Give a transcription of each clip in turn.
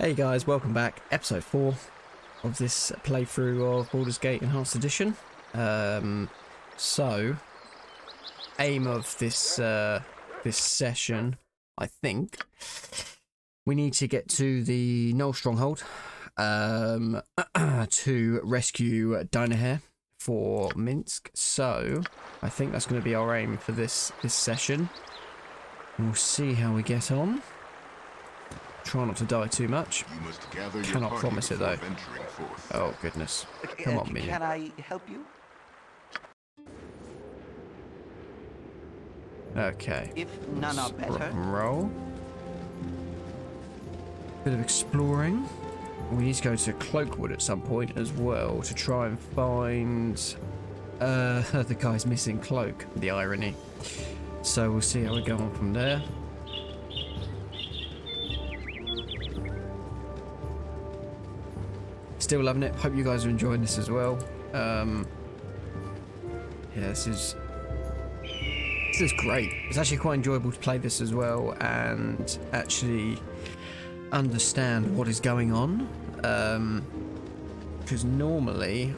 Hey guys, welcome back. Episode 4 of this playthrough of Baldur's Gate Enhanced Edition. Um, so, aim of this uh, this session, I think, we need to get to the Gnoll Stronghold um, to rescue Dynaheir for Minsc. So, I think that's going to be our aim for this this session. We'll see how we get on. Try not to die too much. You must gather Cannot party promise it, though. forth. Oh goodness. Come Uh, on, Minion. Can I help you? Okay. If none are Rock better. and roll. Bit of exploring. We need to go to Cloakwood at some point as well to try and find uh, the guy's missing cloak. The irony. So we'll see how we go on from there. Still loving it. Hope you guys are enjoying this as well. Um, yeah, this is this is great. It's actually quite enjoyable to play this as well and actually understand what is going on. Because normally,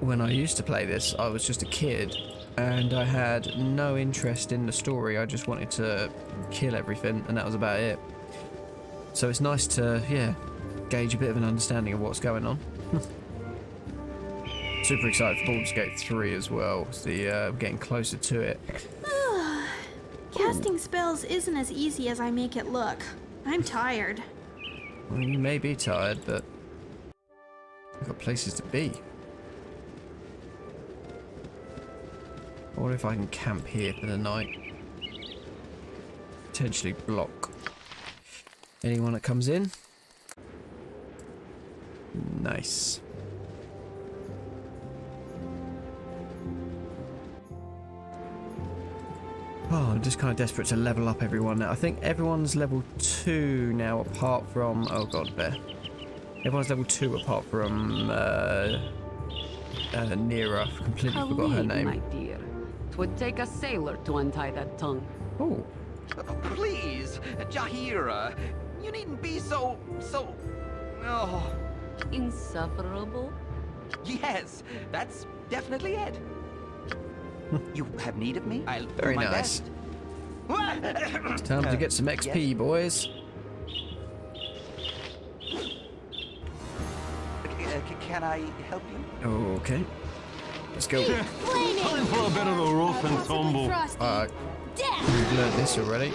when I used to play this, I was just a kid and I had no interest in the story. I just wanted to kill everything, and that was about it. So it's nice to, yeah, gauge a bit of an understanding of what's going on. Super excited for Baldur's Gate 3 as well. It's the uh, getting closer to it. Casting spells isn't as easy as I make it look. I'm tired. Well, you may be tired, but we've got places to be. Wonder if I can camp here for the night. Potentially block anyone that comes in. Nice. Oh, I'm just kind of desperate to level up everyone now. I think everyone's level 2 now apart from... Oh god, bear. Everyone's level 2 apart from... Uh, uh, Neera. I've completely forgot her Khalid, name. my dear. Twould take a sailor to untie that tongue. Oh, Please, Jaheira, you needn't be so, so. Oh, Insufferable? yes, that's definitely it. you have need of me? I'll Very do my nice. best. time to get some XP, boys. Uh, can I help you? Oh, Okay. Let's go. Time for a bit of a rough and tumble. Uh, we've learned this already.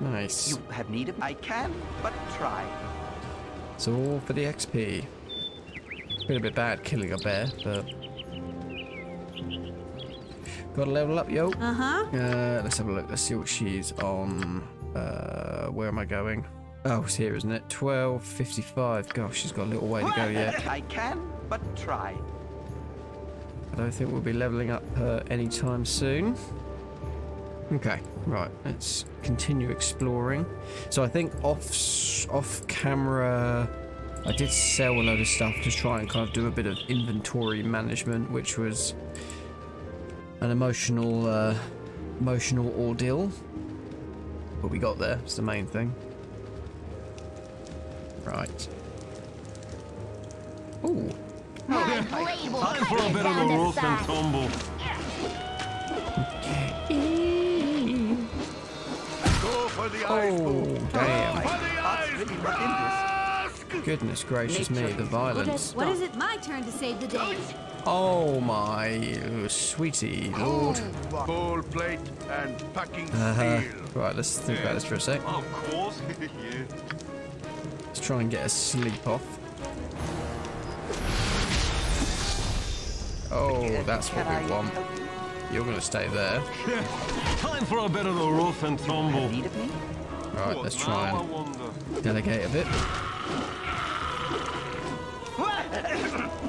Nice. You have need of I can, but try. It's all for the XP. Been a bit bad killing a bear, but... Gotta level up, yo. Uh huh. Uh, let's have a look. Let's see what she's on. Uh, where am I going? Oh, it's here, isn't it? 12.55. Gosh, she's got a little way to go yet. I can, but try. I don't think we'll be leveling up her anytime soon. Okay, right. Let's continue exploring. So I think off off camera, I did sell a load of stuff to try and kind of do a bit of inventory management, which was an emotional uh, emotional ordeal. But we got there. It's the main thing. Right. Ooh. Time for a bit of a rough and tumble. Oh, damn. For the That's eyes, really rough in Goodness gracious me, the violence. What is it my turn to save the day? Oh my sweetie lord. Full plate and packing Uh-huh. steel. Right, let's think about this for a sec. Of course. Let's try and get a sleep off. Oh, that's what we want. Help you? You're gonna stay there. Time for a bit of the rough and tumble. Need of me? Right, let's try and delegate a bit.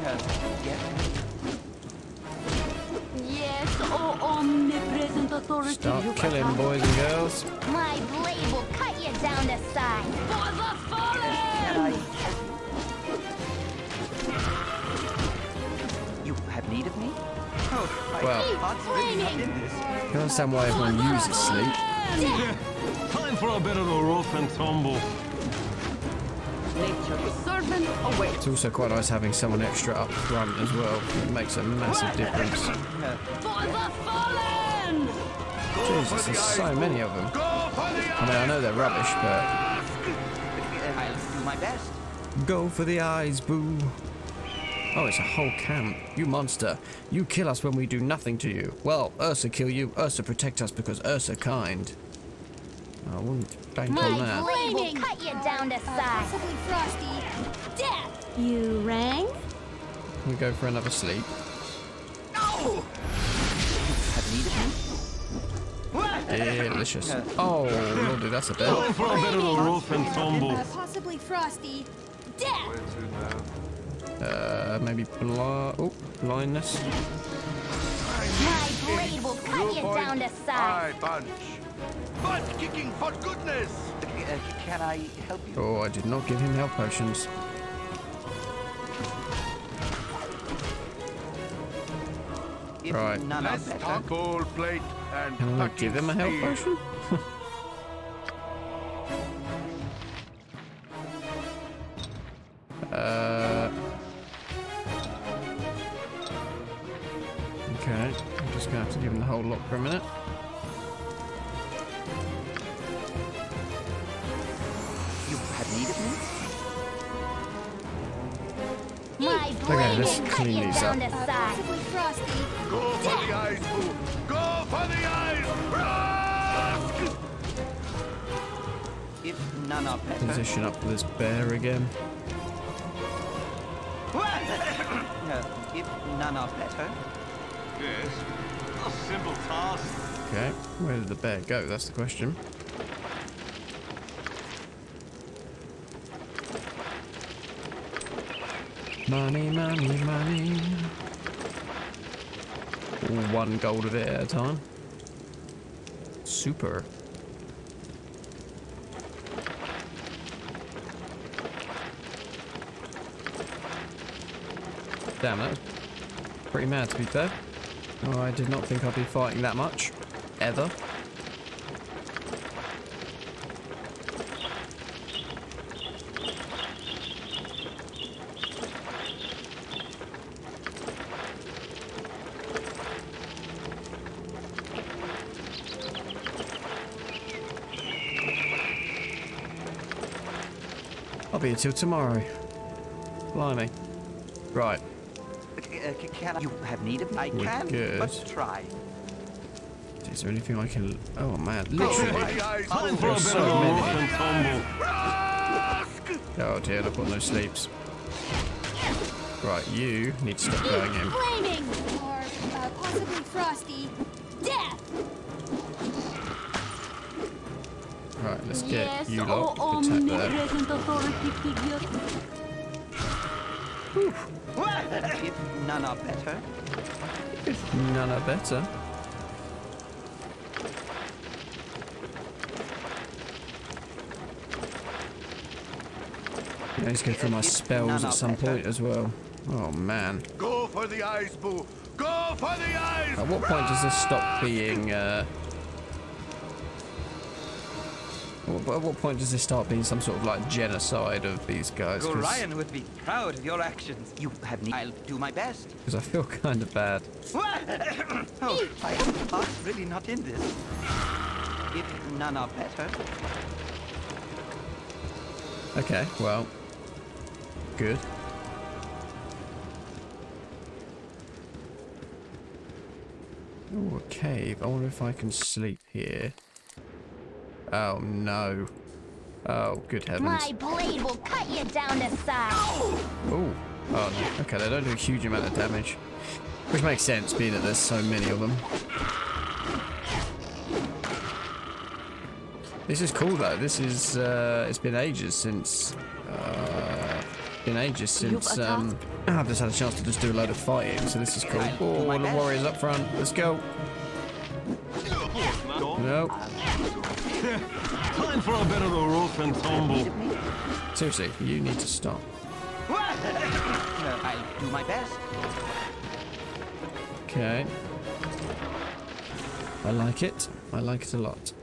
Yes. Yes, oh omnipresent authority. Start you killing boys and girls. My blade will cut you down to size. For the fallen! Can I help you? You have need of me? Well, Heart's really not. I understand why everyone uses sleep. Time for a bit of a rough and tumble. Nature's servant awaits. It's also quite nice having someone extra up front as well. It makes a massive difference. For the fallen! Jesus, there's so many of them. Go for the I mean, I know they're rubbish, but I'll do my best. go for the eyes, boo. Oh, it's a whole camp. You monster. You kill us when we do nothing to you. Well, Ursa kill you. Ursa protect us because Ursa kind. I wouldn't bank on My that. blade will cut you down to Uh, size. possibly frosty. Death! You rang? We go for another sleep. No! Have need of me? Delicious. Oh, lordy, that's a bit. Time for a bit of a rough and tumble. Possibly frosty. Death! Uh, maybe bli- oh, blindness. My blade will cut you down to size. I punch. Butt kicking for goodness. Uh, can I help you? Oh, I did not give him health potions. If Right. Let's better. talk full plate and Can I give him a health potion? If none are better. Position up with this bear again. If none are better. Yes. A simple task. Okay, where did the bear go? That's the question. Money, money, money. One gold of it at a time. Super. Damn, was pretty mad to be fair. Oh, I did not think I'd be fighting that much. Ever. I'll be here till tomorrow. Blimey. Right. C- can You have need of me? I We're can, good. but try. Is there anything I can... Oh, man. Literally. the eyes, Time boo. for a bit so of a many. rough and tumble. Rusk! Oh, dear. I've got no sleeps. Right, you need to stop going in. Flaming! Or uh, possibly frosty. Death! Right, let's get Yes, you oh lot. Attack there. omnipresent authority figure. If none are better. None are better. I need to go through my spells at some point as well. Oh man. Go for the eyes, boo. Go for the eyes. At what point does this stop being uh At what point does this start being some sort of like genocide of these guys? Gorion would be proud of your actions. You have need. I'll do my best. Because I feel kind of bad. oh, my heart's really not in this. If none are better. Okay, well, good. Ooh, a cave. I wonder if I can sleep here. Oh no. Oh, good heavens. My blade will cut you down to size. Ooh. Oh no. Okay, they don't do a huge amount of damage. Which makes sense, being that there's so many of them. This is cool though. This is, uh, it's been ages since, uh, been ages since, um, I've just had a chance to just do a load of fighting, so this is cool. Oh, all the warriors up front. Let's go. No. Time for a bit of a rough and tumble. Seriously, you need to stop. Uh, I'll do my best. Okay. I like it. I like it a lot.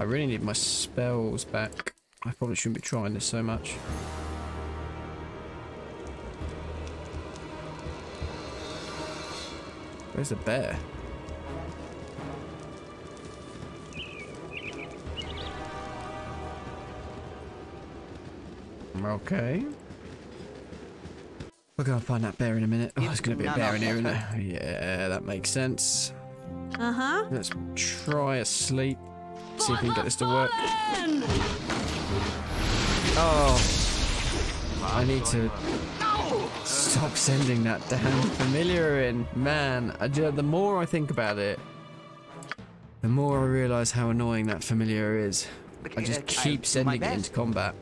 I really need my spells back. I probably shouldn't be trying this so much. Where's the bear? Okay. We're gonna find that bear in a minute. Oh, there's gonna be a bear in here, isn't that. there? Yeah, that makes sense. Uh huh. Let's try a sleep. See if we can get this to work. Oh. I need to stop sending that damn familiar in. Man, I ju- the more I think about it, the more I realise how annoying that familiar is. I just keep I'll do my sending it into combat.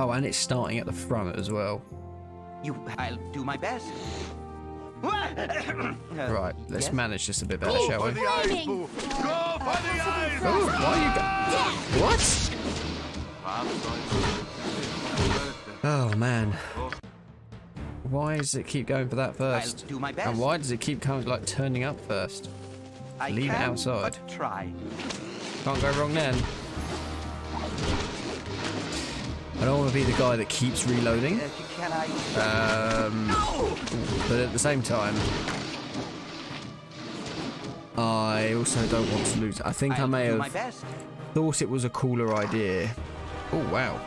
Oh, and it's starting at the front as well. You, I'll do my best. Right, let's yes? manage this a bit better, Go shall for we? the eyes, boo! Go for the eyes! Oh, why are you go- What? Oh man. Why does it keep going for that I'll first? do my best. And why does it keep coming like turning up first? I leave it outside? Try. Can't go wrong then. I don't want to be the guy that keeps reloading, um, but at the same time, I also don't want to lose. I think I may have thought it was a cooler idea. Oh wow.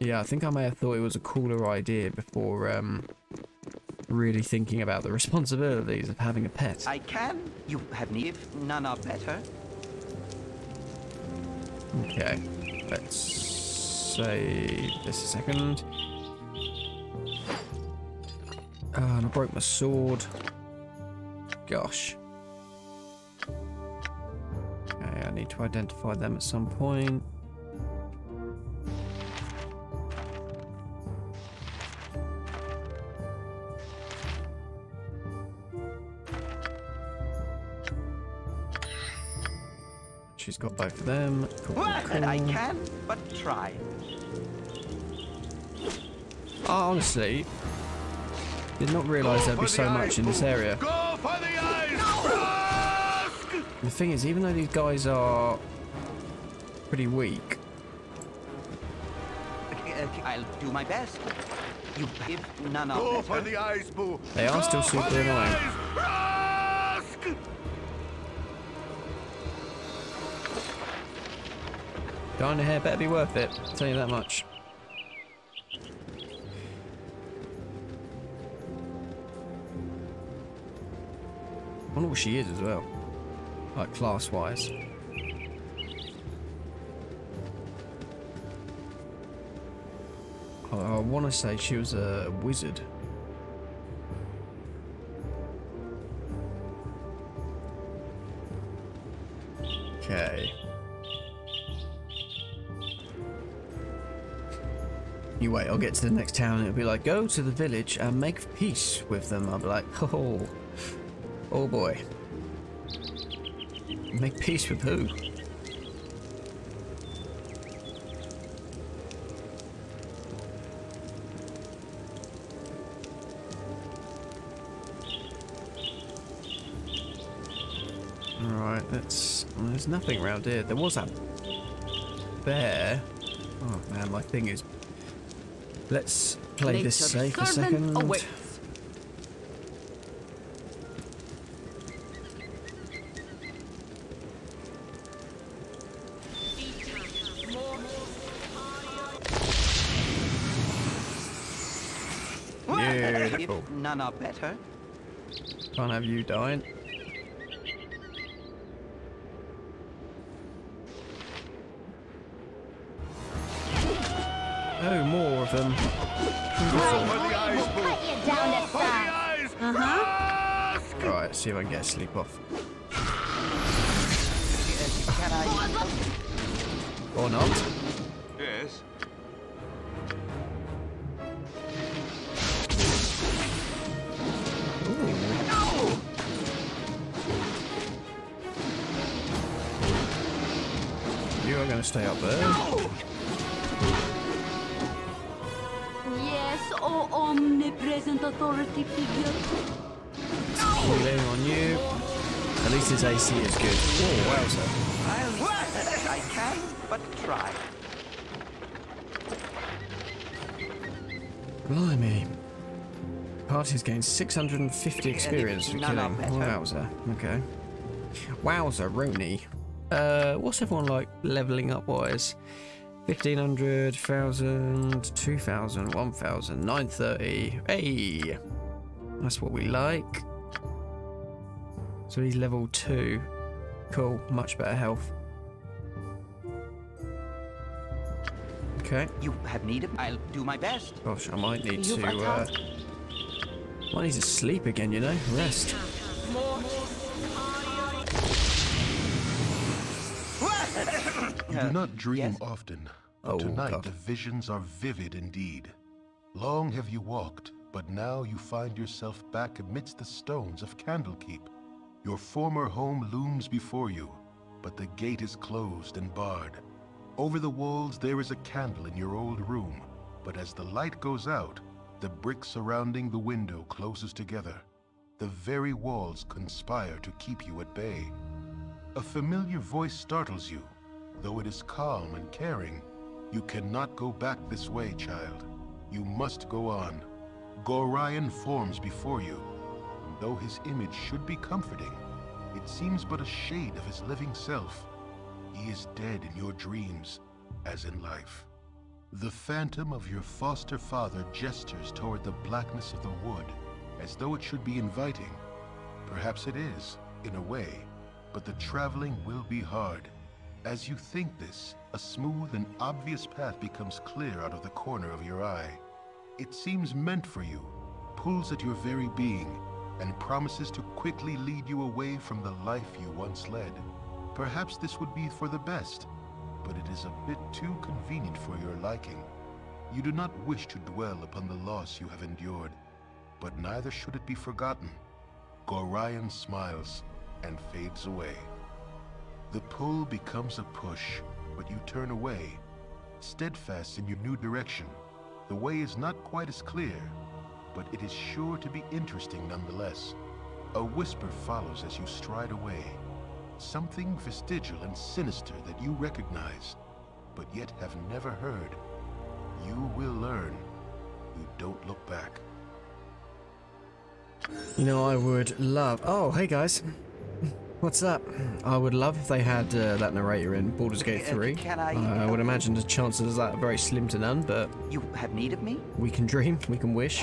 Yeah, I think I may have thought it was a cooler idea before um, really thinking about the responsibilities of having a pet. I can. You have need. If none are better. Okay, let's save this a second. Oh, and I broke my sword. Gosh. Okay, I need to identify them at some point. She's got both of them. Cool, cool, I can, but try. Oh, honestly, did not realise there'd be for the so eyes, much in this area. Go for the eyes! Rusk! The thing is, even though these guys are pretty weak, I'll do my best. You give none are Go for better. the eyes, boo! They are Go still super the annoying. Dyeing her hair better be worth it. I'll tell you that much. I wonder what she is as well, like class-wise. I, I want to say she was a wizard. Wait, I'll get to the next town it'll be like, go to the village and make peace with them. I'll be like, oh, oh boy. Make peace with who? Alright, let's... well, there's nothing around here. There was a bear. Oh man, my thing is... Let's play this Nature's safe a second. awaits. Beautiful. If none are better. Can't have you dying. For the size. eyes! Uh-huh. Rusk! Right, see if I can get a sleep off. Can Or not. Yes. Ooh. You are going to stay up there. Omnipresent authority figure. Healing on you. At least his AC is good. Oh, wowzer. I'll, I can but try. Blimey. Party's gained 650 experience for No, killing. no. Wowzer. Okay. Wowzer, Rooney. Uh, what's everyone like leveling up wise? 1500, 1000, 2000, 1000, 930. Hey! That's what we like. So he's level 2. Cool, much better health. Okay. You have need of. I'll do my best. Gosh, I might need You've to. Uh, attacked. might need to sleep again. You know, rest. You do not dream yes? often, but Oh, tonight God. the visions are vivid indeed. Long have you walked, but now you find yourself back amidst the stones of Candlekeep. Your former home looms before you, but the gate is closed and barred. Over the walls there is a candle in your old room, but as the light goes out, the brick surrounding the window closes together. The very walls conspire to keep you at bay. A familiar voice startles you. Though it is calm and caring, you cannot go back this way, child. You must go on. Gorion forms before you, and though his image should be comforting, it seems but a shade of his living self. He is dead in your dreams, as in life. The phantom of your foster father gestures toward the blackness of the wood, as though it should be inviting. Perhaps it is, in a way, but the traveling will be hard. As you think this, a smooth and obvious path becomes clear out of the corner of your eye. It seems meant for you, pulls at your very being, and promises to quickly lead you away from the life you once led. Perhaps this would be for the best, but it is a bit too convenient for your liking. You do not wish to dwell upon the loss you have endured, but neither should it be forgotten. Gorion smiles and fades away. The pull becomes a push, but you turn away, steadfast in your new direction. The way is not quite as clear, but it is sure to be interesting nonetheless. A whisper follows as you stride away, something vestigial and sinister that you recognize, but yet have never heard. You will learn. You don't look back. You know, I would love. Oh, hey guys. What's up? I would love if they had uh, that narrator in Baldur's Gate Uh, 3. can I- I would imagine the chances of that are very slim to none, but You have need of me? we can dream, we can wish.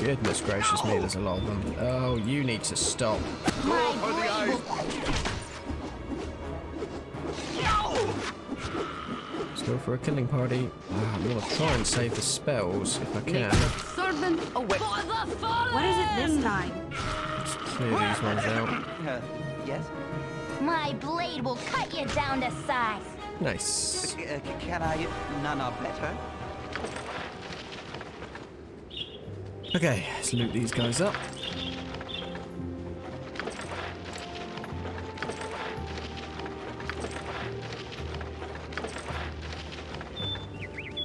Goodness gracious me, there's a lot of them. Oh, you need to stop. My For the eyes! Let's go for a killing party. Uh, I'm gonna try and save the spells if I can. Servant away. For the fallen! What is it this time? Let's these ones out. Uh, yes? My blade will cut you down to size. Nice. Uh, can I? None are better. Okay, let's loot these guys up.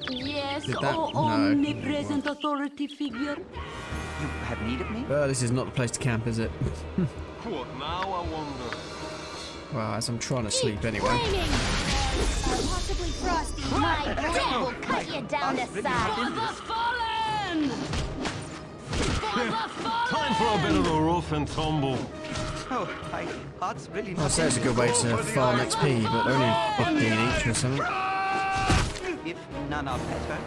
Yes, that- oh no. omnipresent authority figure. You have need of me? Well, this is not the place to camp, is it? What now, I wonder? well, as I'm trying to sleep anyway. Flaming! Possibly frosty. My blade will cut you down to For size. the fallen! For the fallen! Time for a bit of a rough and tumble. Oh, my heart's really I'd not. say it's a good way to farm XP, but only 15 each or something. If none are better.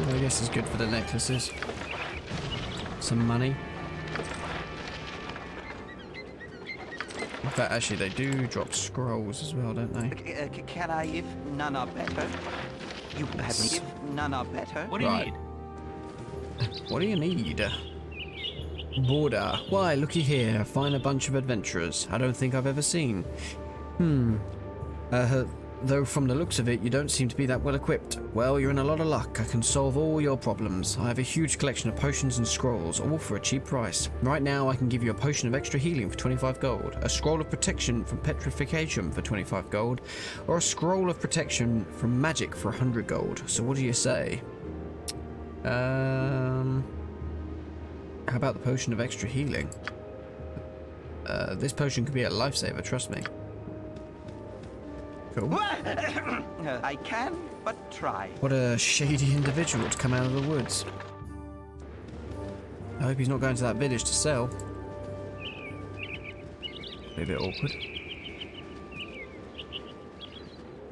Well, I guess it's good for the necklaces. Some money. In fact, actually, they do drop scrolls as well, don't they? C- uh, can I? If none are better. You have need. If none are better. What do you Right. need? What do you need? Border. Why, looky here. Find a fine bunch of adventurers. I don't think I've ever seen. Hmm. Uh, though from the looks of it, you don't seem to be that well equipped. Well, you're in a lot of luck. I can solve all your problems. I have a huge collection of potions and scrolls, all for a cheap price. Right now, I can give you a potion of extra healing for 25 gold, a scroll of protection from petrification for 25 gold, or a scroll of protection from magic for 100 gold. So what do you say? Um, how about the potion of extra healing? Uh, this potion could be a lifesaver, trust me. Cool. I can, but try. What a shady individual to come out of the woods. I hope he's not going to that village to sell. Be a bit awkward.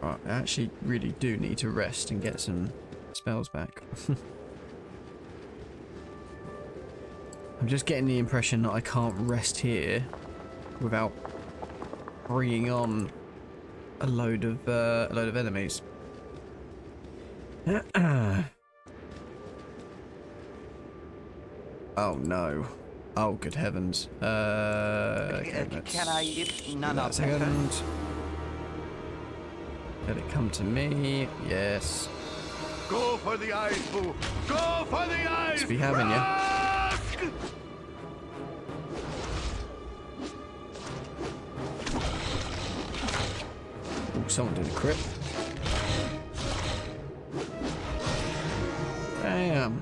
Right, I actually really do need to rest and get some spells back. I'm just getting the impression that I can't rest here without bringing on a load of uh, a load of enemies. oh no. Oh good heavens. Uh, okay, can I? It's none do of second. Let it come to me. Yes. Go for the eyes, Boo! Go for the eyes! be having ya. Someone did a crit. Damn.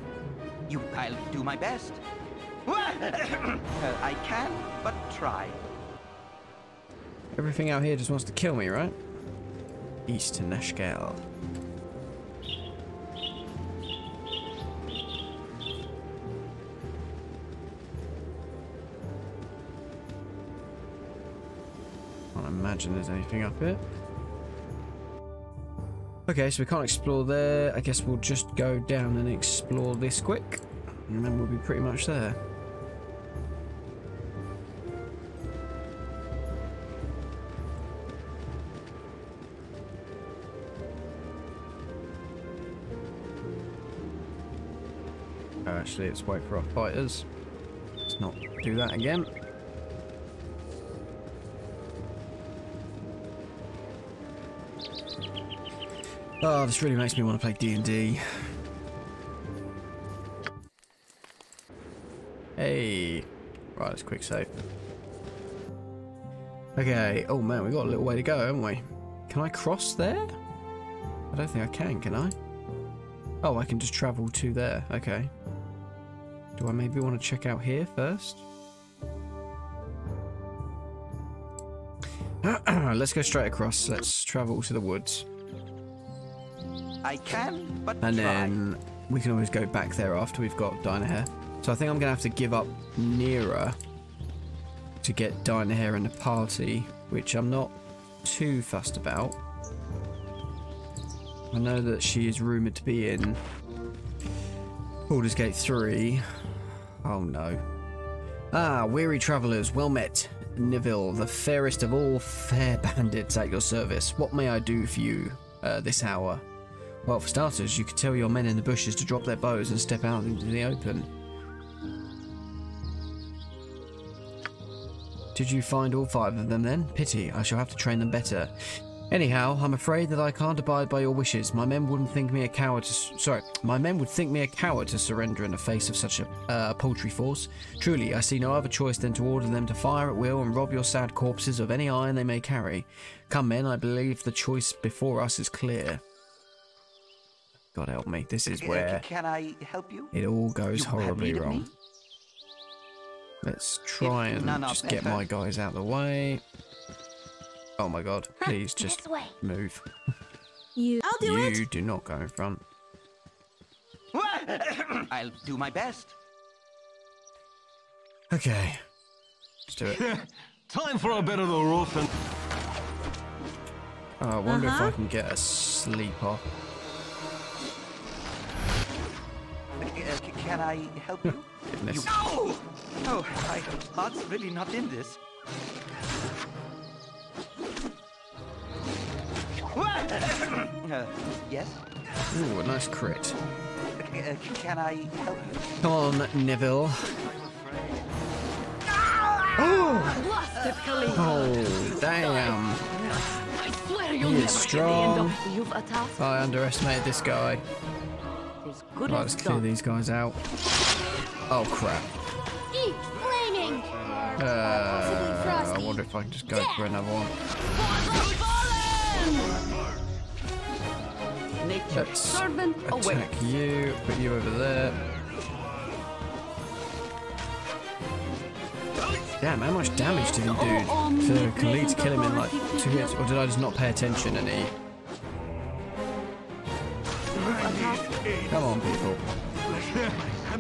You, I'll do my best. I can, but try. Everything out here just wants to kill me, right? East to Nashkel. Can't imagine there's anything up here. Okay, so we can't explore there. I guess we'll just go down and explore this quick. And then we'll be pretty much there. Oh, Actually, let's wait for our fighters. Let's not do that again. Oh, this really makes me want to play D&D. Hey. Right, let's quick save. Okay. Oh man, we got a little way to go, haven't we? Can I cross there? I don't think I can, can I? Oh, I can just travel to there. Okay. Do I maybe want to check out here first? Let's go straight across. Let's travel to the woods. I can, but And try. then we can always go back there after we've got Dynaheir. So I think I'm going to have to give up Neera to get Dynaheir in the party, which I'm not too fussed about. I know that she is rumoured to be in Baldur's Gate 3. Oh no. Ah, weary travellers, well met. Neville, the fairest of all fair bandits at your service. What may I do for you uh, this hour? Well, for starters, you could tell your men in the bushes to drop their bows and step out into the open. Did you find all five of them then? Pity, I shall have to train them better. Anyhow, I'm afraid that I can't abide by your wishes. My men wouldn't think me a coward to. Sorry, my men would think me a coward to surrender in the face of such a uh, paltry force. Truly, I see no other choice than to order them to fire at will and rob your sad corpses of any iron they may carry. Come, men, I believe the choice before us is clear. God help me, this is Uh, where Can I help you? it all goes You horribly need me? wrong. Let's try If and just get my guys out of the way. Oh my god, please just move. You. I'll do you it. do not go in front. I'll do my best. Okay. Let's do it. Time for a bit of the rough and Oh, I wonder if I Uh-huh. can get a sleep off. Can I help you? Goodness. You- No! Oh, my heart's really not in this. Uh, yes? Ooh, a nice crit. Uh, Can I help you? Come on, Neville. Blasted Khalid! Oh, damn. I swear you'll He is get the strong. end of You've attacked. I underestimated this guy. As good Right, as let's clear these guys out. Oh, crap. Eat flaming. Uh, I wonder if I can just go for another one. Nature Nature's Let's servant awaits. attack you. Put you over there. Damn, how much damage did he do to Khalid to kill him in like two hits? Or did I just not pay attention and he... Come on, people.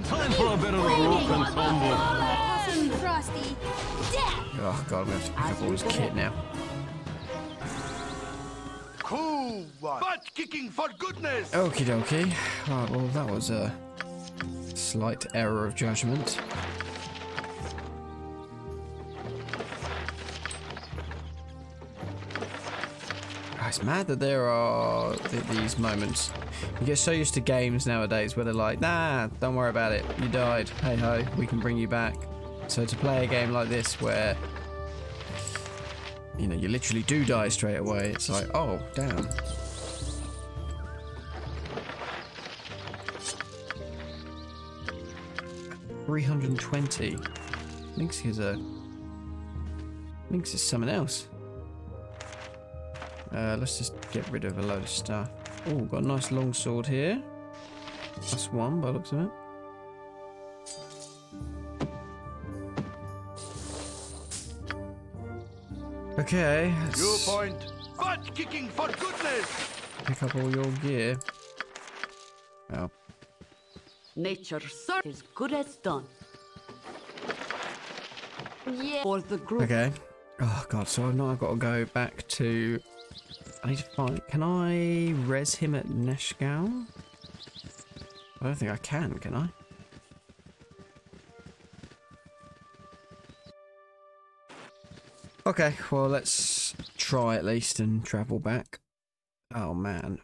Time for a bit of a rough and tumble. Frosty. Death! Oh god, we have to pick up all his kit now. Cool one. Butt kicking for goodness. Okie dokie. Right, well, that was a slight error of judgment. It's mad that there are th- these moments. You get so used to games nowadays where they're like, nah, don't worry about it. You died. Hey ho, we can bring you back. So to play a game like this where, you know, you literally do die straight away, it's like, oh, damn. Three hundred and twenty. Lynx is a. Lynx is something else. Uh, let's just get rid of a load of stuff. Oh, got a nice long sword here. Plus one by the looks of it. Okay, let's Two point. Butt kicking for goodness. pick up all your gear. Oh, Nature's servant is good as done. Yeah. For the group. okay. Oh god, so now I've got to go back to. I need to find. Can I res him at Nashkel? I don't think I can. Can I? Okay, well let's try at least and travel back. Oh man.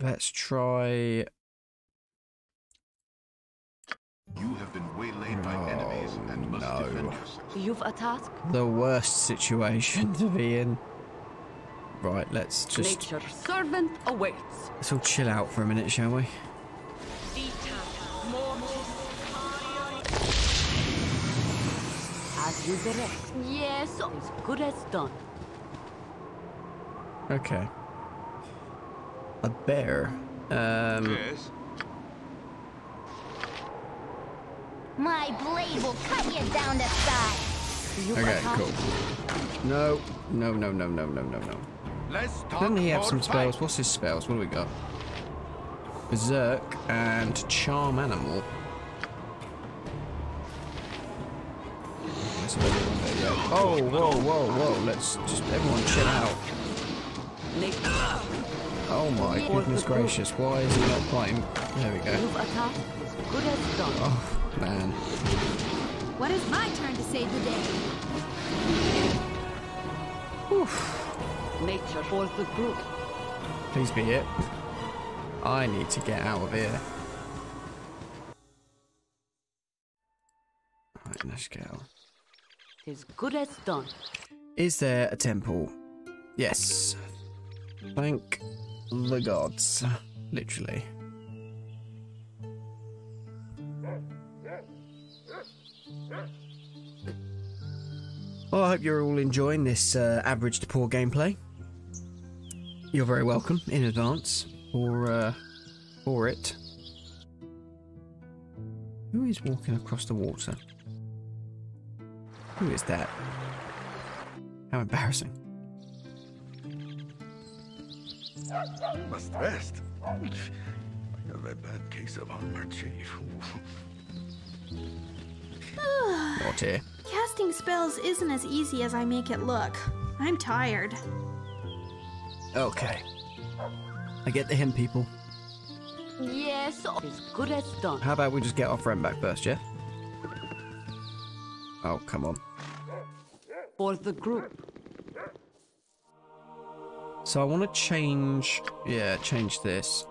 Let's try. You have been waylaid by enemies and must no. defend yourself. You've a task. the worst situation to be in. Right, let's just Nature's servant awaits. let's all chill out for a minute, shall we? As you direct. Yes. Is good as done. Okay. A bear. Um, Yes. My blade will cut you down to size. You've okay, cool. No, no, no, no, no, no, no, no. Let's talk Doesn't he have some spells? fight. What's his spells? What do we got? Berserk and Charm Animal. Let's put it on there, yeah. Oh, whoa, whoa, whoa. Let's just everyone chill out. Oh my goodness gracious, why is he not playing? There we go. You've a good as done. Oh, man. What is my turn to save the day? Nature for the group. Please be it. I need to get out of here. Right, let's go. Is good as done. Is there a temple? Yes. Thank the gods. Literally. Well, I hope you're all enjoying this uh, average to poor gameplay. You're very welcome in advance for uh, for it. Who is walking across the water? Who is that? How embarrassing. Must rest. I have a bad case of Armarche. Not here. Casting spells isn't as easy as I make it look. I'm tired. Okay. I get the hint, people. Yes. Is good as done. How about we just get our friend back first, yeah? Oh, come on. For the group. So I want to change... Yeah, change this.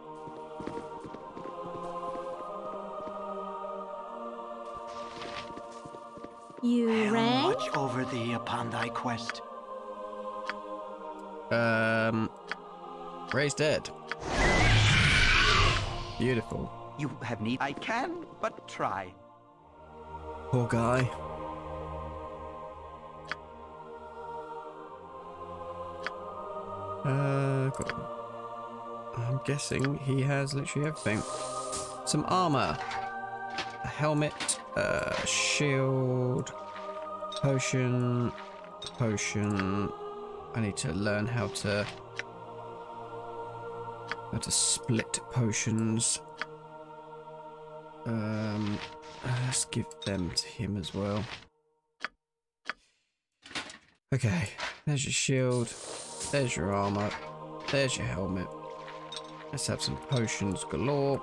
You rang? Watch over thee upon thy quest. Um... Raise Dead. Beautiful. You have need. I can, but try. Poor guy. Uh, I'm guessing he has literally everything. Some armor, a helmet, a shield, potion, potion. I need to learn how to how to split potions. Um, let's give them to him as well. Okay, there's your shield, there's your armor, there's your helmet. Let's have some potions galore.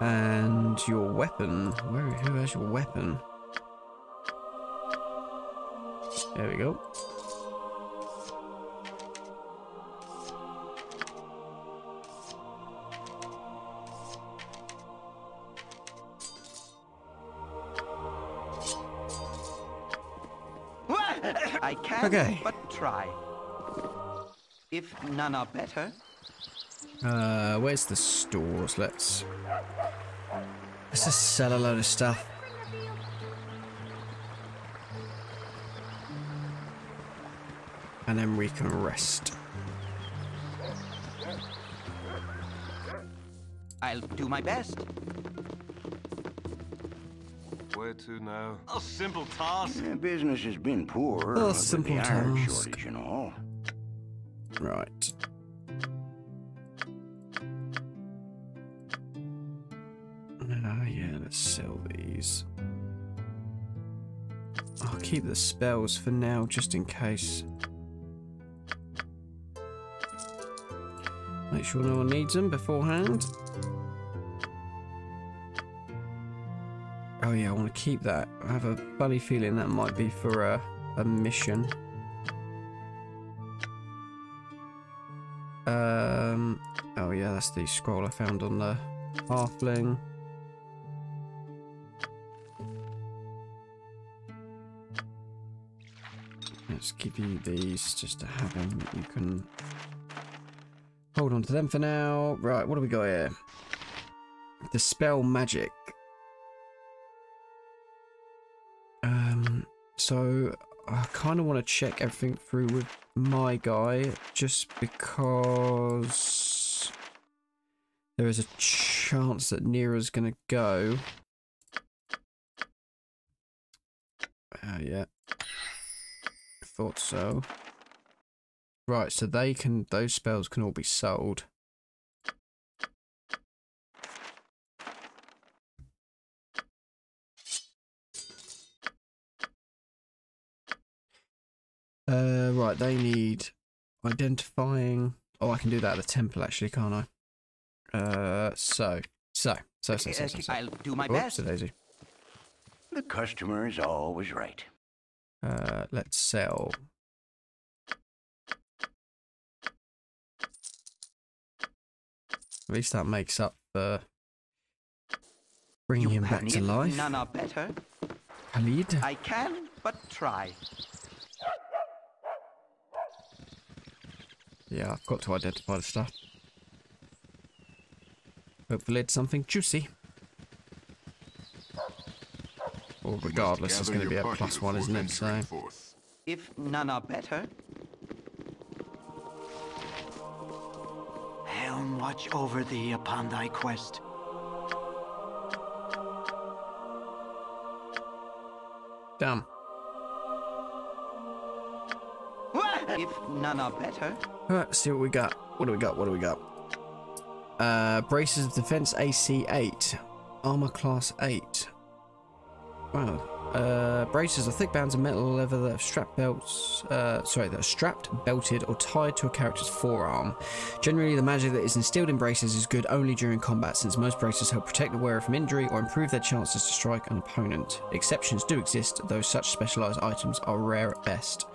And your weapon. Where who has your weapon? There we go. I can Okay. but try. If none are better, Uh, where's the stores? Let's let's just sell a load of stuff. And then we can rest. I'll do my best. Where to now? A simple task. Yeah, business has been poor. A simple task. shortage and all. Right. Ah, yeah, let's sell these. I'll keep the spells for now, just in case. Make sure no one needs them beforehand. Yeah, I want to keep that. I have a funny feeling that might be for a, a mission. Um. Oh yeah, that's the scroll I found on the halfling. Let's give you these just to have them. You can hold on to them for now. Right, what do we got here? Dispel magic. So I kind of want to check everything through with my guy just because there is a chance that Neera's going to go. Oh, yeah. Thought so. Right, so they can, those spells can all be sold. Uh, right, they need identifying. Oh, I can do that at the temple, actually, can't I? Uh, so, so, so, so, so, so. so. I'll do my Oops, best. daisy. The customer is always right. Uh, let's sell. At least that makes up for bringing You him back to life. None are better. Khalid? I can but try. Yeah, I've got to identify the stuff. Hopefully it's something juicy. Well, regardless, it's going to be a plus one, isn't it? So, If none are better, Helm, watch over thee upon thy quest. damn. if none are better, Alright, see what we got. What do we got? What do we got? Uh, braces of defense AC 8. Armor class 8. Wow. Uh, braces are thick bands of metal leather that strapped belts, uh, sorry, that are strapped, belted, or tied to a character's forearm. Generally, the magic that is instilled in braces is good only during combat, since most braces help protect the wearer from injury or improve their chances to strike an opponent. Exceptions do exist, though such specialized items are rare at best.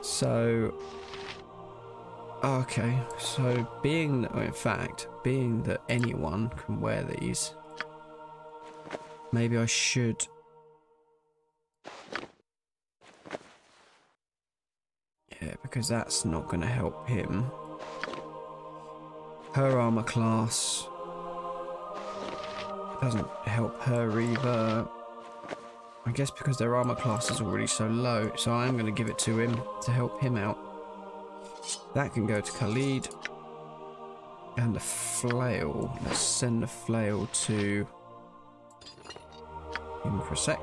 So, Okay, so being, oh, in fact, being that anyone can wear these, maybe I should. Yeah, because that's not going to help him. Her armor class doesn't help her either. I guess because their armor class is already so low, so I am going to give it to him to help him out. That can go to Khalid. And the flail. Let's send the flail to him for a sec.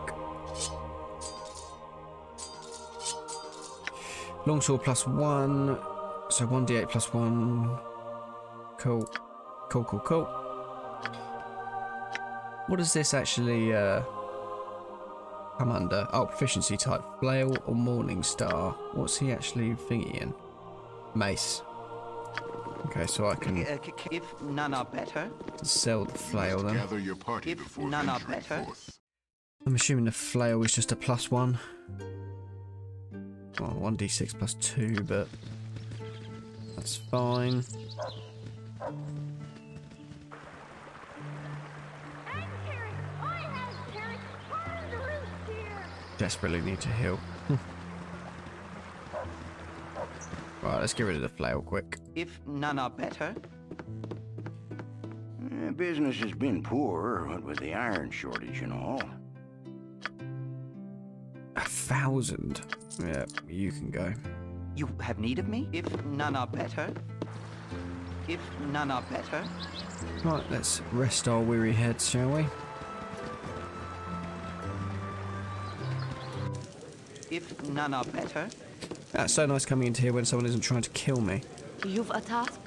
Longsword plus one. So 1d8 plus one. Cool. Cool, cool, cool. What does this actually uh, come under? Oh, proficiency type. Flail or Morning Star. What's he actually thingy in? Mace. Okay, so I can c- c- if none are better, sell the flail then. Gather your party If before none are better. forth. I'm assuming the flail is just a plus one. Well, 1d6 plus two, but that's fine. Desperately need to heal. Right, let's get rid of the flail quick. if none are better, Eh, business has been poor, what with the iron shortage and all. A thousand. Yeah, you can go. you have need of me? If none are better, if none are better, Right, let's rest our weary heads, shall we? if none are better, That's so nice coming into here when someone isn't trying to kill me. You've a task?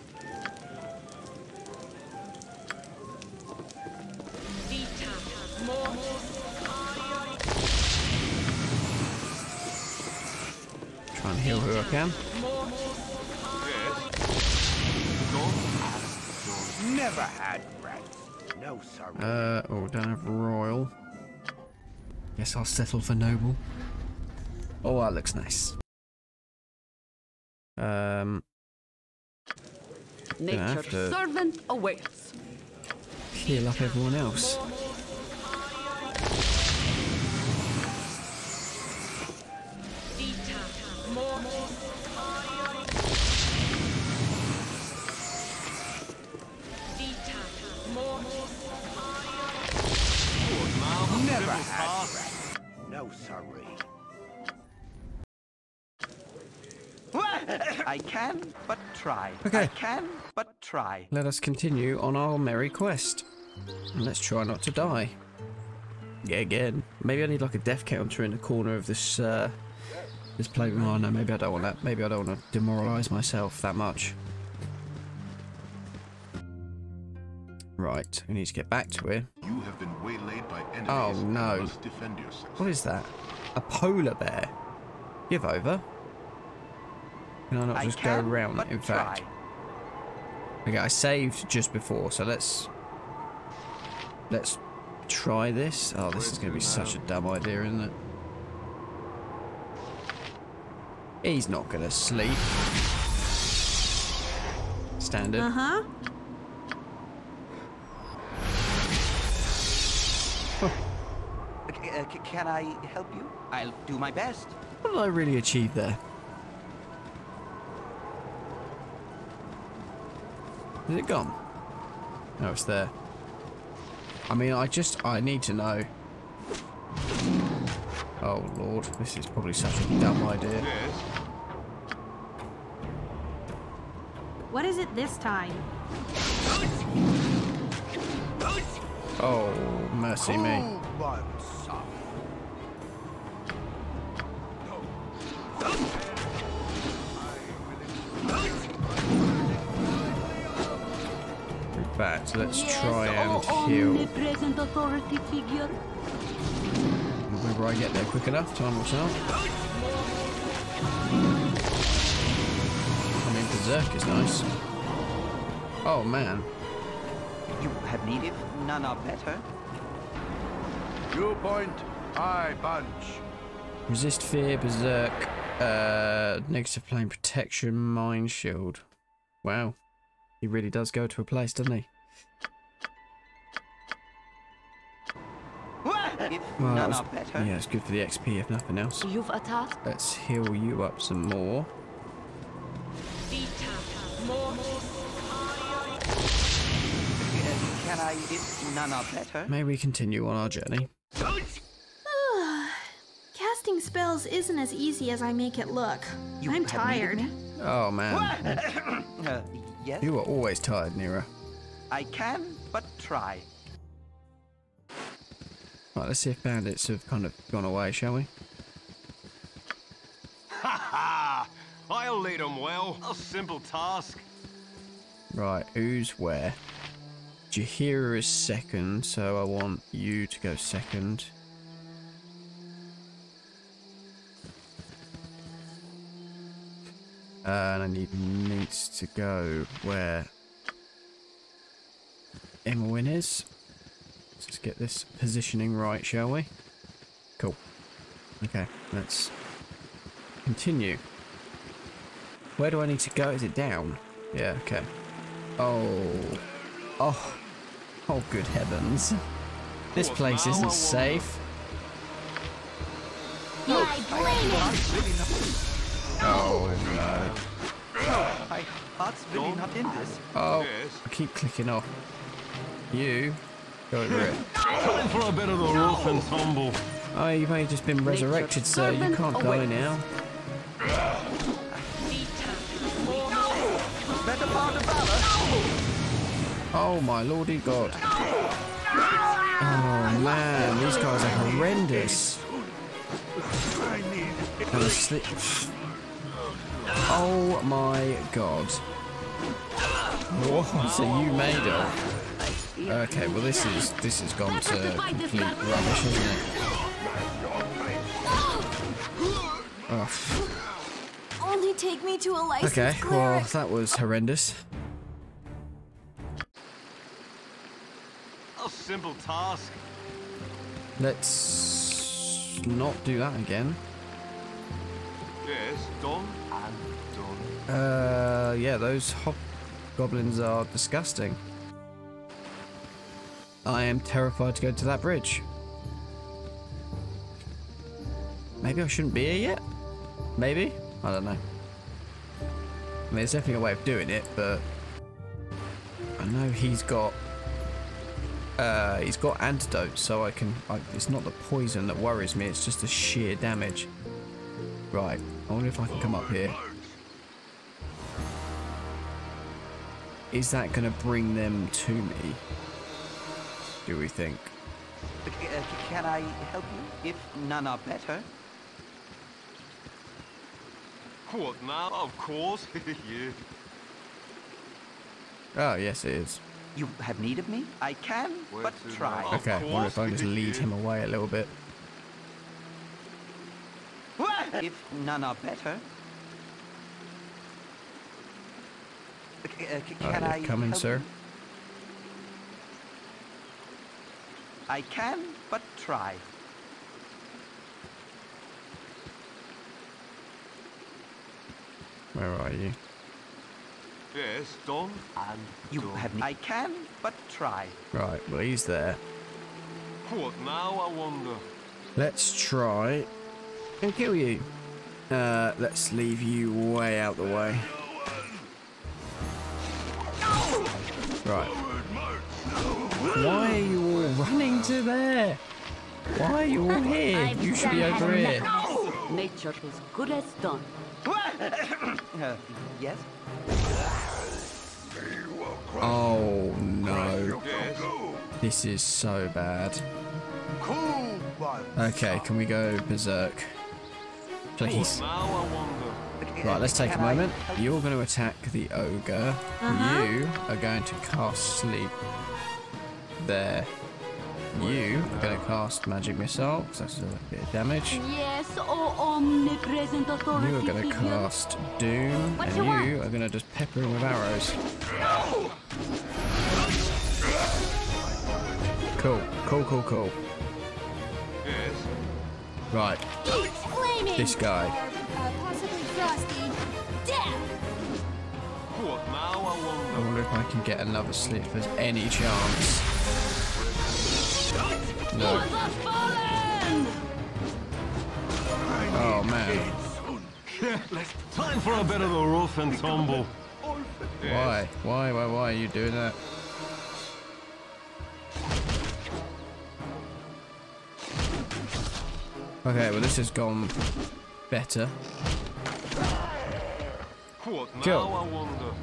Try and heal who I can. Never had rats. No, sorry. Uh, oh, don't have royal. Guess I'll settle for noble. Oh, that looks nice. Um, Nature's to- servant awaits. heal up everyone else. Never had. No, sorry. I can but try. Okay. I can but try. Let us continue on our merry quest. And let's try not to die. Yeah, again. Maybe I need like a death counter in the corner of this uh this playroom. Oh no, maybe I don't want that. Maybe I don't want to demoralise myself that much. Right, we need to get back to it. You have been waylaid by enemies. Oh, no. must defend yourself. What is that? A polar bear? Give over. Can I not I just can go around, but In fact, try. okay, I saved just before, so let's let's try this. Oh, this is going to be such a dumb idea, isn't it? He's not going to sleep. Standard. Uh huh. C- uh, can I help you? I'll do my best. What did I really achieve there? Is it gone? No, it's there. I mean, I just, I need to know. Oh lord, this is probably such a dumb idea. What is it this time? Oh, mercy me. Fact, let's try and heal. Omnipresent authority. Whether I get there quick enough, time will tell. I mean, Berserk is nice. Oh man, You have needed if none are better. You point, I bunch. Resist fear, berserk, uh, negative plane protection, mind shield. Wow, he really does go to a place, doesn't he? Well, that was- better, yeah, it's good for the XP if nothing else. You've a task? Let's heal you up some more. can I if none are better? May we continue on our journey? Casting spells isn't as easy as I make it look. You I'm have need tired. Me? Oh man, Uh, yes? You are always tired, Neera. I can, but try. Right, let's see if bandits have kind of gone away, shall we? Ha ha! I'll lead them well. A simple task. Right, who's where? Jaheira is second, so I want you to go second. Uh, and I need Minsc to go where Imoen is. Let's just get this positioning right, shall we? Cool. Okay, let's continue. Where do I need to go? Is it down? Yeah, okay. Oh. Oh. Oh, good heavens. This place isn't safe. My blade Oh, no. My heart's really not in this. Oh, I keep clicking off. You, go over it. Time for a bit of the rough and tumble. Oh, you've only just been resurrected, sir. You can't go awaits. now. Better part of valor. Oh, my lordy god. Oh, man. These guys are horrendous. And the sli- Oh, my god. What are you made of? Okay, well this is this has gone to complete rubbish, hasn't it? Oh. Only take me to a licensed Okay, well that was horrendous. A simple task. Let's not do that again. Yes, done Uh, yeah, those hobgoblins are disgusting. I am terrified to go to that bridge. Maybe I shouldn't be here yet? Maybe? I don't know. I mean, there's definitely a way of doing it, but I know he's got uh, he's got antidotes, so I can. I, it's not the poison that worries me; it's just the sheer damage. Right. I wonder if I can come up here. Is that going to bring them to me? Do we think? Uh, uh, Can I help you? If none are better. What now? Of course. yeah. Oh, yes, it is. You have need of me? I can, Where but try. Okay, I wonder if I can just course. lead him away a little bit. If none are better. C- uh, c- Are Can you I coming, help sir? you? I can, but try. Where are you? Yes, done and You done. have. I can, but try. Right, well, he's there. What now, I wonder? Let's try and kill you. Uh, let's leave you way out the way. Right. Why are you all running to there? Why are you all here? You should be over here. enough. Nature is good as done. Uh, yes? Oh no. This is so bad. Okay, can we go berserk? Please. What now, I wonder? Uh, Right, let's take a moment. You're going to attack the ogre. Uh-huh. You are going to cast sleep. There. You are going to cast magic missile, because that's a bit of damage. Yes, oh omnipresent authority. You are going to cast doom, What and you you are going to just pepper him with arrows. Cool, cool, cool, cool. Yes. Right, Flaming. this guy. Uh, possibly frosty. Death. What now, I I wonder? wonder if I can get another sleep. If there's any chance. No. Oh man. Time for a bit of a rough and tumble. Why? Why? Why? Why are you doing that? Okay, well this has gone better. What now. I wonder?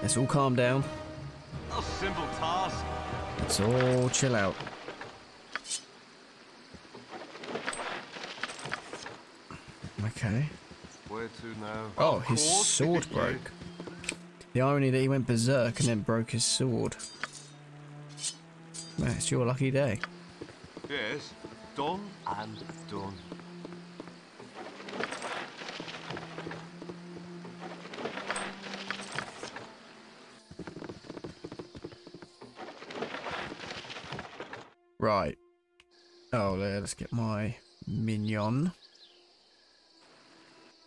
Let's all calm down. A simple task. Let's all chill out. Okay. Where to now? Oh, his sword broke. The irony that he went berserk and then broke his sword. Man, it's your lucky day. Yes, done and done. Right. Oh, there, let's get my minion.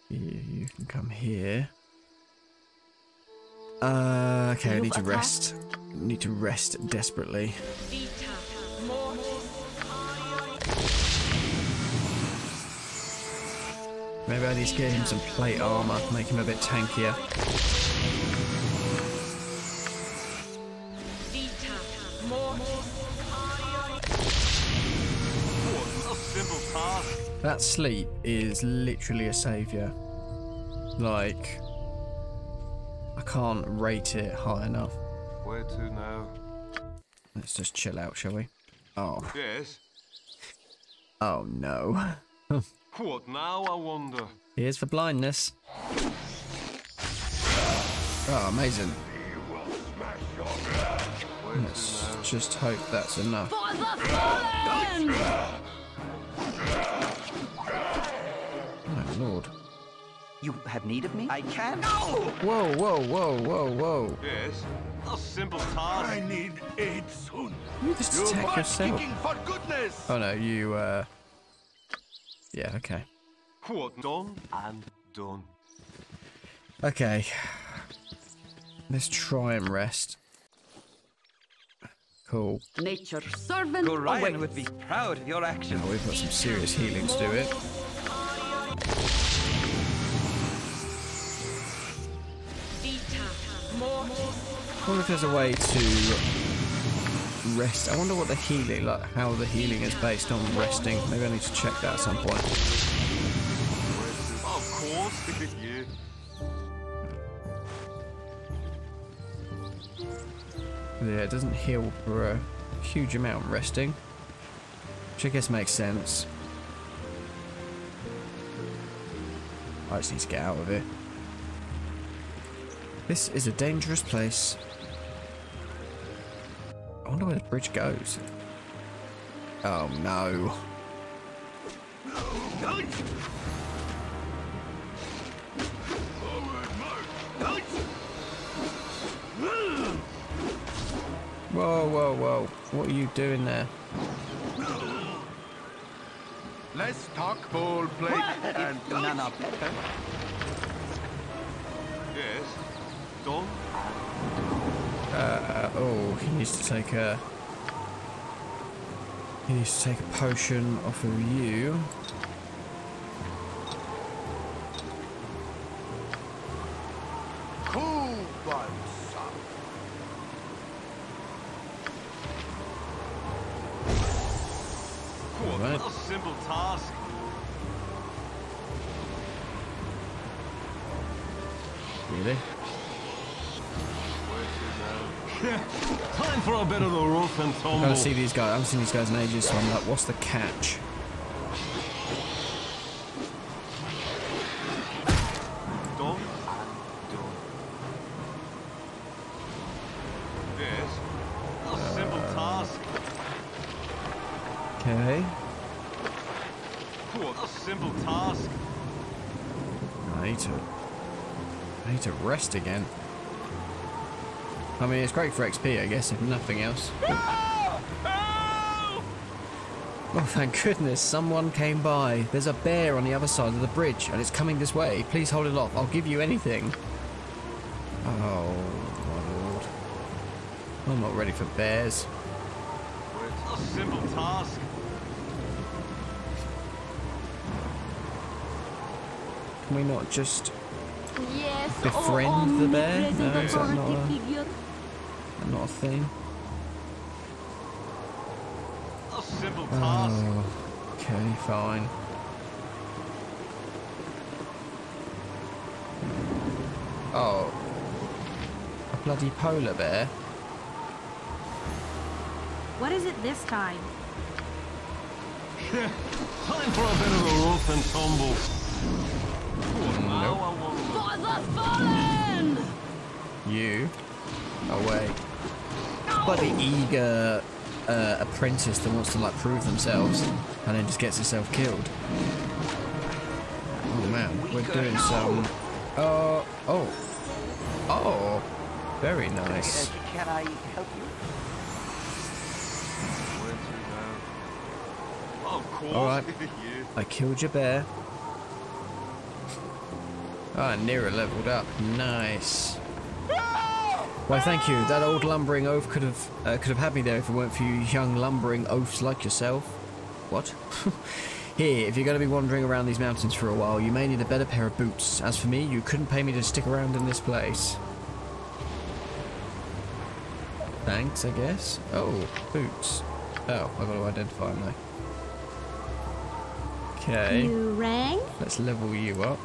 You, you can come here. Uh, okay, I need to rest. Need to rest desperately. Maybe I need to get him some plate armor, make him a bit tankier. What a simple task. That sleep is literally a savior. Like, I can't rate it high enough. Where to now? Let's just chill out, shall we? Oh, Yes. oh no. What now, I wonder? Here's for blindness. Oh, amazing. Let's just hope that's enough. For the fallen! Oh, Lord. You have need of me? I can. No! Whoa, whoa, whoa, whoa, whoa. Yes. A simple task. I need aid soon. You just You're attack yourself. for goodness. Oh no, you, uh. Yeah, okay. What done and done. Okay. Let's try and rest. Cool. Nature's servant Gorion awaits. would be proud of your actions. Now oh, we've got some serious healing to do it. I wonder if there's a way to rest. I wonder what the healing, like how the healing is based on resting. Maybe I need to check that at some point. Of course, yeah. Yeah, it doesn't heal for a huge amount resting. Which I guess makes sense. I just need to get out of it. This is a dangerous place. I wonder where the bridge goes. Oh no. Whoa, whoa, whoa. What are you doing there? Let's talk ball plate and None of better. Yes. Done. Uh, oh, he needs to take a. He needs to take a potion off of you. cool Time for a bit of the rough and I tumble. gotta see these guys. I haven't seen these guys in ages, so I'm like, what's the catch? Done and done. Yes. A simple task. Okay. What a simple task. I need to. I need to rest again. I mean, it's great for XP, I guess, if nothing else. Oh, thank goodness, someone came by. There's a bear on the other side of the bridge, and it's coming this way. Please hold it off. I'll give you anything. Oh, my lord. I'm not ready for bears. It's A simple task. Can we not just Yes, Befriend the bear? No, is that not a- figure. Not a thing? A simple task. Oh, okay, fine. Oh. I bloody polar bear. What is it this time? Time for a bit of a rough and tumble. Oh, now I want For the fallen! You away. Bloody eager uh, apprentice that wants to like prove themselves and then just gets herself killed. Oh man, we're doing some. Oh, oh, oh, very nice. Can I help you? Where to now? Of course. All right. I killed your bear. Ah, Neera leveled up. Nice. Why, thank you. That old lumbering oaf could have uh, could have had me there if it weren't for you young lumbering oafs like yourself. What? Here, if you're going to be wandering around these mountains for a while, you may need a better pair of boots. As for me, you couldn't pay me to stick around in this place. Thanks, I guess. Oh, boots. Oh, I've got to identify them though. Okay. You rang? Let's level you up.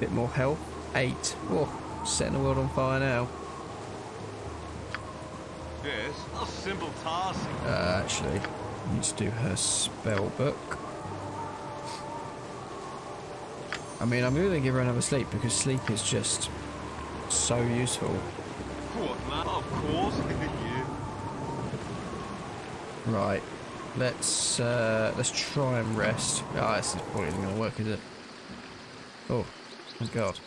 Bit more health. Eight. Oh, setting the world on fire now. Yes, a simple task. Uh, actually, I need to do her spell book. I mean, I'm going to give her another sleep because sleep is just so useful. What now? Of course. yeah. Right. Let's uh, let's try and rest. Ah, this is probably isn't going to work, is it? Oh, my God.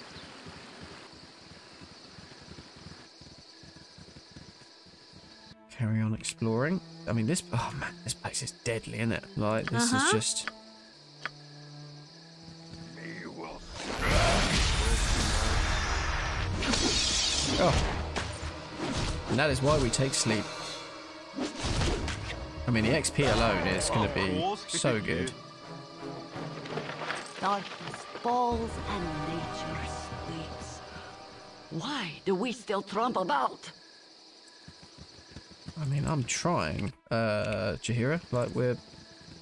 Carry on exploring. I mean, this. Oh man, this place is deadly, isn't it? Like this Uh-huh. is just... Oh. And that is why we take sleep. I mean, the XP alone is going to be so good. Darkness falls and nature sleeps. Why do we still trump about? I mean, I'm trying, uh, Jaheira. Like, we're,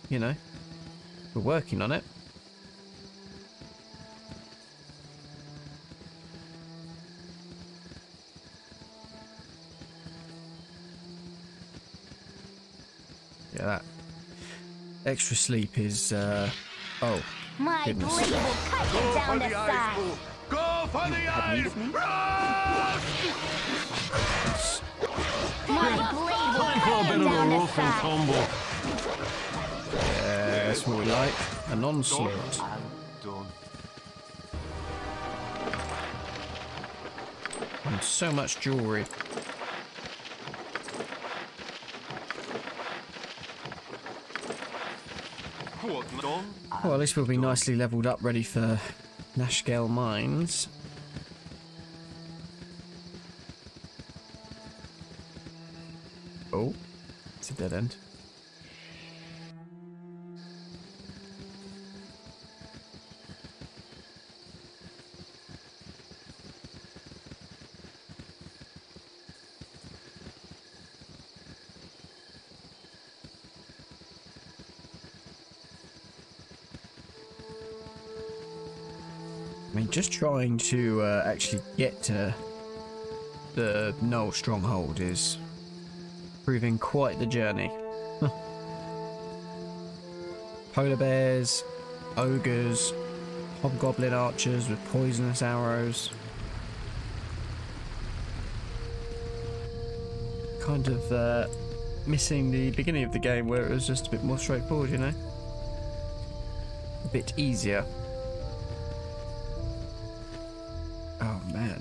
you know, we're working on it. Yeah, that extra sleep is, uh, oh, My Goodness. blade will cut you Go down for to the ice size. pool. Go for the ice. Rush! My blade will Time for a cut bit you of a down to rough and size. tumble. yeah, that's what we like. An onslaught. I'm. And so much jewellery. What done? Well, at least we'll be nicely leveled up, ready for Nashkel Mines. Oh, it's a dead end. Just trying to uh, actually get to the Gnoll Stronghold is proving quite the journey. Polar bears, ogres, hobgoblin archers with poisonous arrows. Kind of uh, missing the beginning of the game where it was just a bit more straightforward, you know? A bit easier.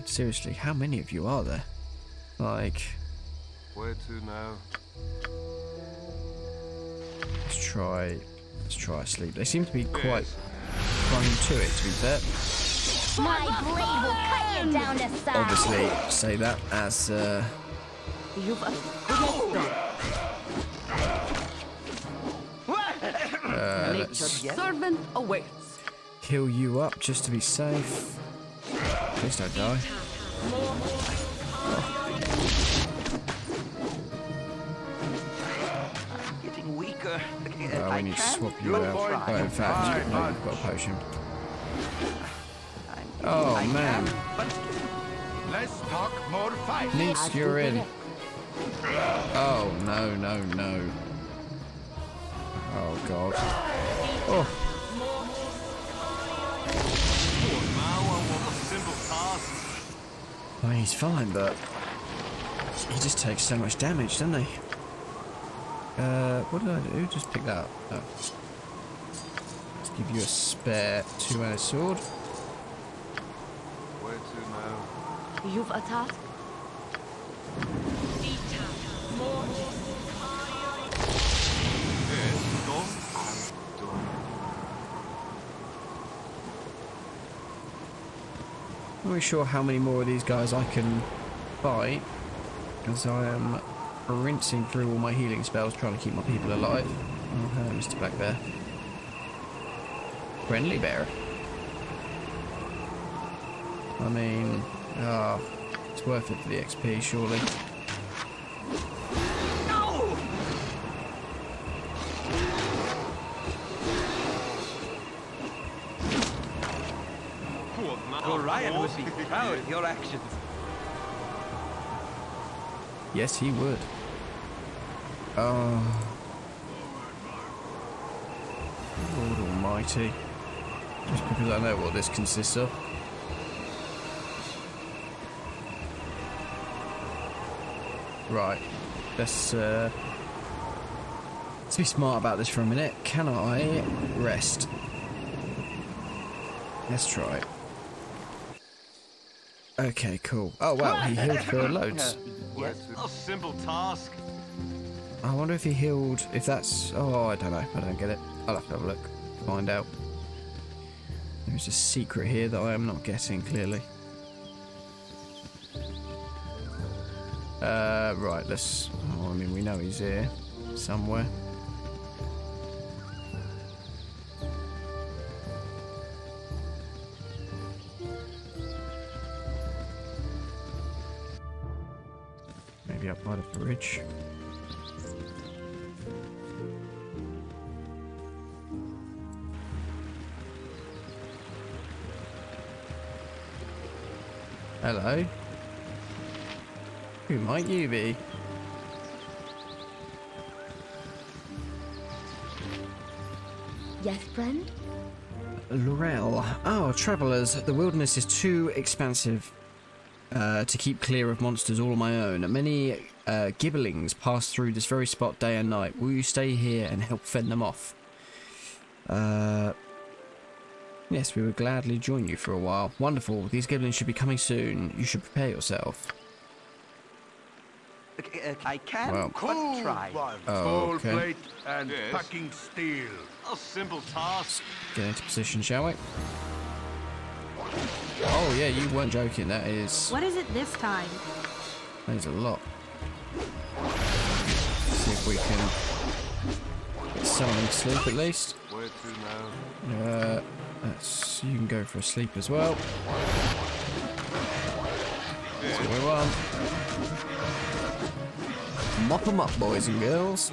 Man, seriously, how many of you are there? Like, Where to now? let's try, let's try sleep. They seem to be quite Yes. prone to it, to be fair. My blade will cut you down to size. Obviously, say that as uh, You've a great dog. uh, Nature's let's servant awaits. heal you up just to be safe. Please don't die. Getting weaker. Uh, we need to swap you out. Oh, in fact, no, fine. you've got a potion. Oh man, can, Let's talk more fight. Minsc, you're in. Oh no no no. Oh god. Oh, he's fine, but he just takes so much damage, doesn't he? Uh, what did I do? Just pick that up. Oh. Let's give you a spare two-handed sword. Where to now? You've a task? Yes, done and done. Not really sure how many more of these guys I can fight, as I am rinsing through all my healing spells trying to keep my people alive. Oh, hello, Mr. Black Bear. Friendly bear. I mean, ah, it's worth it for the XP, surely. Proud of your actions. Yes, he would. Oh. Lord Almighty. Just because I know what this consists of. Right. Let's uh let's be smart about this for a minute. Can I rest? Let's try it. Okay, cool. Oh wow, he healed for loads. Where to? A simple task. I wonder if he healed. If that's. Oh, I don't know. I don't get it. I'll have to have a look. Find out. There's a secret here that I am not getting clearly. Uh, right. Let's. Oh, I mean, we know he's here somewhere. Bridge. Hello. Who might you be? Yes, friend? Laurel. Oh, travellers, the wilderness is too expansive uh, to keep clear of monsters all on my own. Many uh, gibberlings pass through this very spot day and night. Will you stay here and help fend them off? Uh, yes, we would gladly join you for a while. Wonderful. These gibberlings should be coming soon. You should prepare yourself. I can, Well- but try. Oh, Full okay. plate and Yes. packing steel. A simple task. Get into position, shall we? Oh yeah, you weren't joking. That is What is it this time? that is a lot. We can get some of them to sleep at least. Where to now? Uh, that's you can go for a sleep as well. That's what we want. Mop 'em up, boys and girls.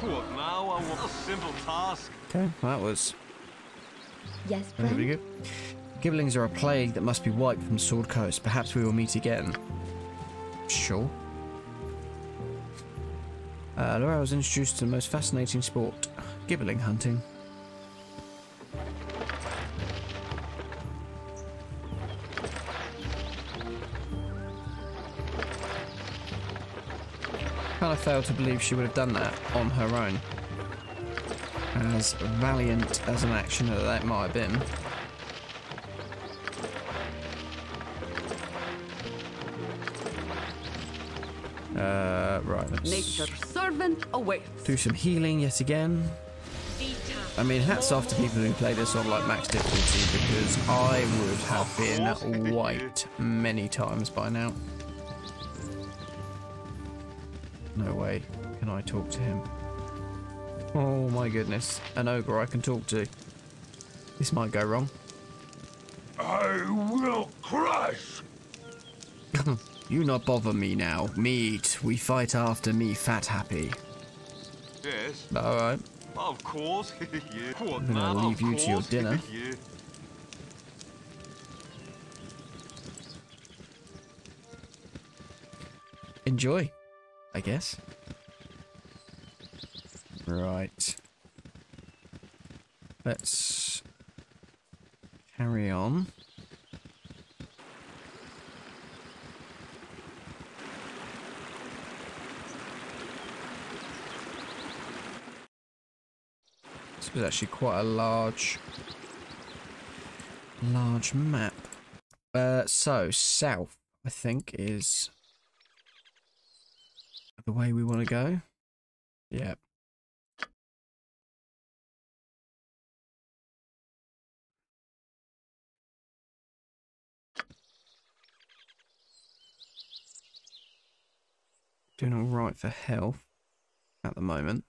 Poor Mao, I want a simple task. Okay, that was Yes, friend? good. Gibberlings are a plague that must be wiped from Sword Coast. Perhaps we will meet again. Sure. Uh, Laura was introduced to the most fascinating sport, gibberling hunting. Kind of failed to believe she would have done that on her own. As valiant as an action that that might have been. Uh, right, let's Nature's servant awaits. do some healing yet again. I mean, hats off to people who play this on like max difficulty because I would have been wiped many times by now. No way can I talk to him. Oh my goodness, an ogre I can talk to. This might go wrong. I will crush. You not bother me now. Meat. We fight after me, fat happy. Yes. Alright. Of course. yeah. I'm gonna leave you to your dinner. yeah. Enjoy, I guess. Right. Let's carry on. This was actually quite a large, large map. Uh, so south, I think, is the way we want to go. Yeah. Doing all right for health at the moment.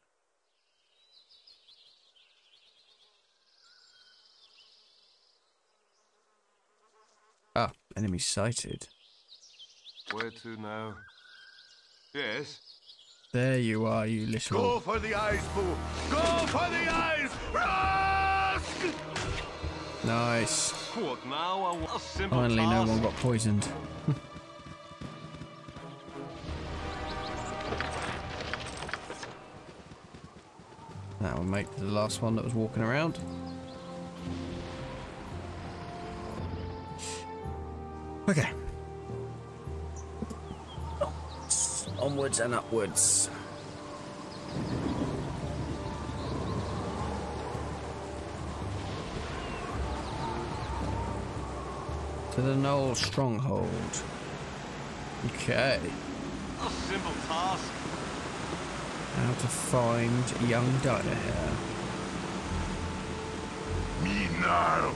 Ah, enemy sighted. Where to now? Yes. There you are, you little. Go for the eyes, Boo! Go for the eyes! Rusk! Nice. What now? A simple Finally, no one got poisoned. that will make the last one that was walking around. Okay. Onwards and upwards. To the Gnoll Stronghold. Okay. A simple task. To find young Dynaheir. Me now.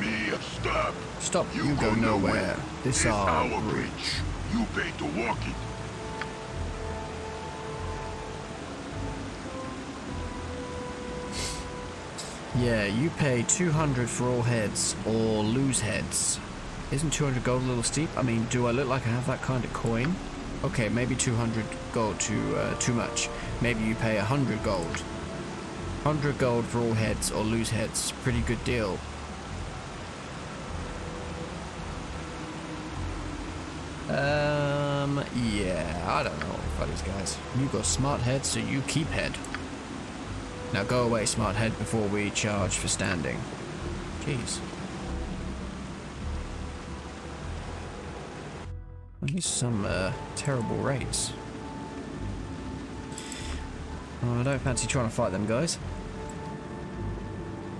Me a stop. Stop, you, go, nowhere. This It's our our bridge. bridge. You pay to walk it. Yeah, you pay 200 for all heads or lose heads. Isn't 200 gold a little steep? I mean, do I look like I have that kind of coin? Okay, maybe 200 gold too uh, too much. Maybe you pay 100 gold. 100 gold for all heads or lose heads. Pretty good deal. Um, yeah, I don't know about these guys. You got smart head, so you keep head. Now go away, smart head, before we charge for standing. Jeez. These some uh, terrible rates. Oh, I don't fancy trying to fight them guys.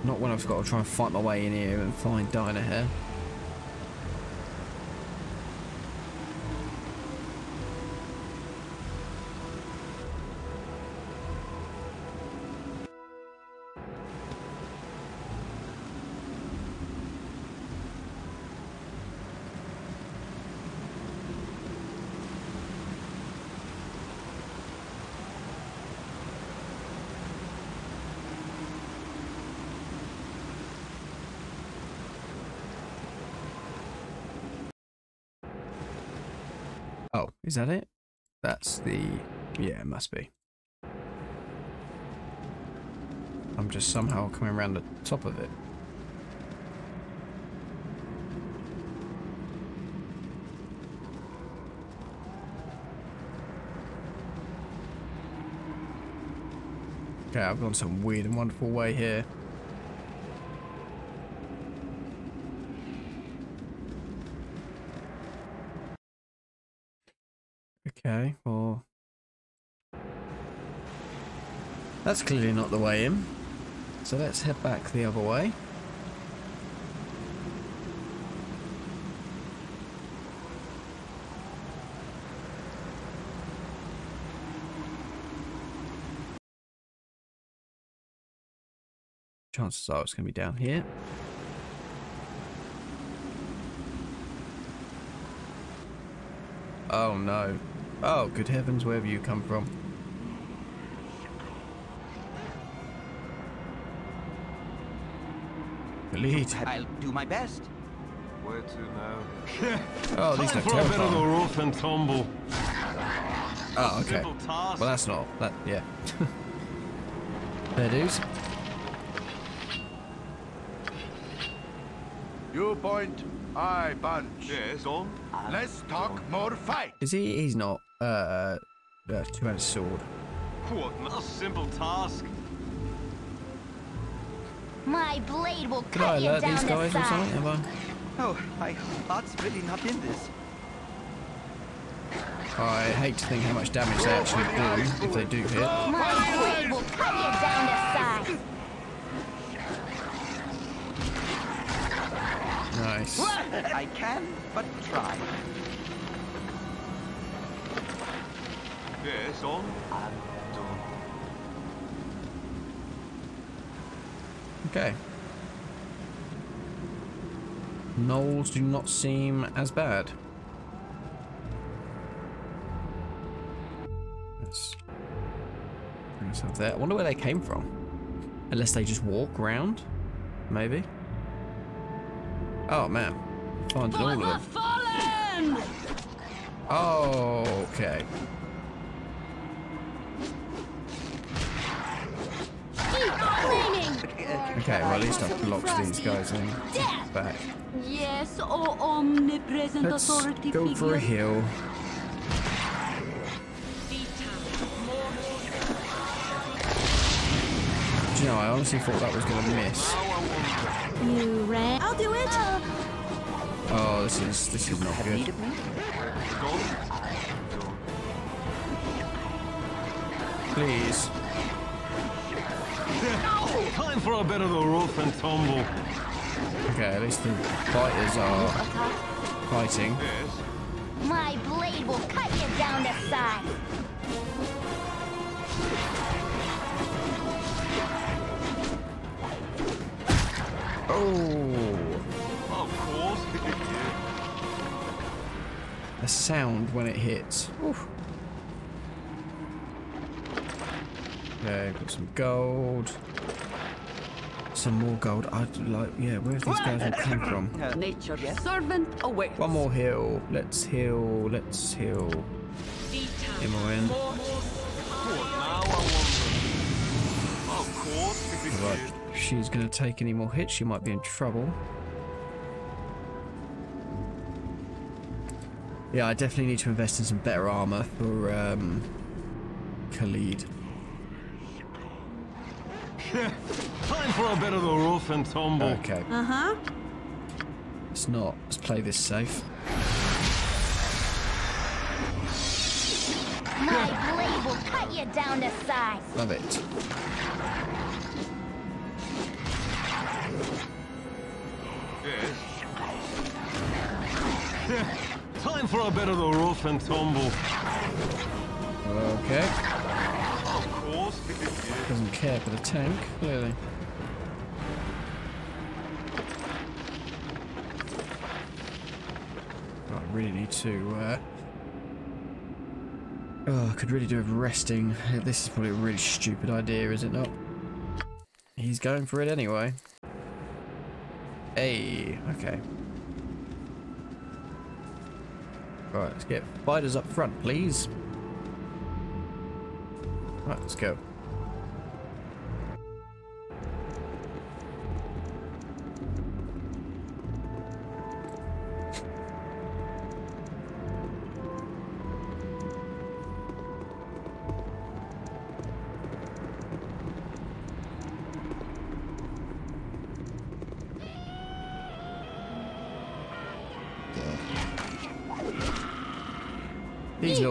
Not when I've got to try and fight my way in here and find Dynaheir. Oh, that it? That's the... Yeah, it must be. I'm just somehow coming around the top of it. Okay, I've gone some weird and wonderful way here. That's clearly not the way in. So let's head back the other way. Chances are it's going to be down here. Oh no. Oh, good heavens, where have you come from? Lead. I'll do my best. Where to now? Oh, these Time look for a bit of a terrifying. rough and tumble. Oh, okay. Simple. Well, that's not that. Yeah. there, dues. You point, I punch. Yes, on. Let's talk more fight. Is he? He's not. Uh, uh two-handed sword. What? Not a simple task. My blade will Did I cut you alert down these to guys or size. something? Oh, my heart's really not in this. I? I hate to think how much damage they actually do if they do hit. My blade will cut you down to size. Nice. I can, but try. Yes, on. And done. Okay. Gnolls do not seem as bad. Let's bring us up there. I wonder where they came from. Unless they just walk round, maybe. Oh man, finding all of them. Fallen! Oh, okay. Okay, well at least I've blocked these guys in back. Yes, oh omnipresent Let's authority go for a hill. Do you know, I honestly thought that was going to miss. You ran. I'll do it. Oh, this is this is not good. Need of me? Please. Time for a bit of a rough and tumble. Okay, at least the fighters are fighting. Yes. My blade will cut you down to size. Oh, Of course. the sound when it hits. Oof. Okay, got some gold. Some more gold. I'd like, yeah, where's these guys all come from? Nature's Yes? servant awaits. One more heal. Let's heal. Let's heal. Imoen. What now, I wonder? Right. If she's going to take any more hits, she might be in trouble. Yeah, I definitely need to invest in some better armor for um, Khalid. Time for a bit of a rough and tumble. Okay, Uh huh. let's not. Let's play this safe. My blade will cut you down to size. Love it. Yes. Time for a bit of the rough and tumble. Okay. Of course. Doesn't care for the tank, clearly. I really need to. Uh... Oh, I could really do with resting. This is probably a really stupid idea, is it not? He's going for it anyway. Hey, okay. Right, let's get fighters up front, please. Right, let's go.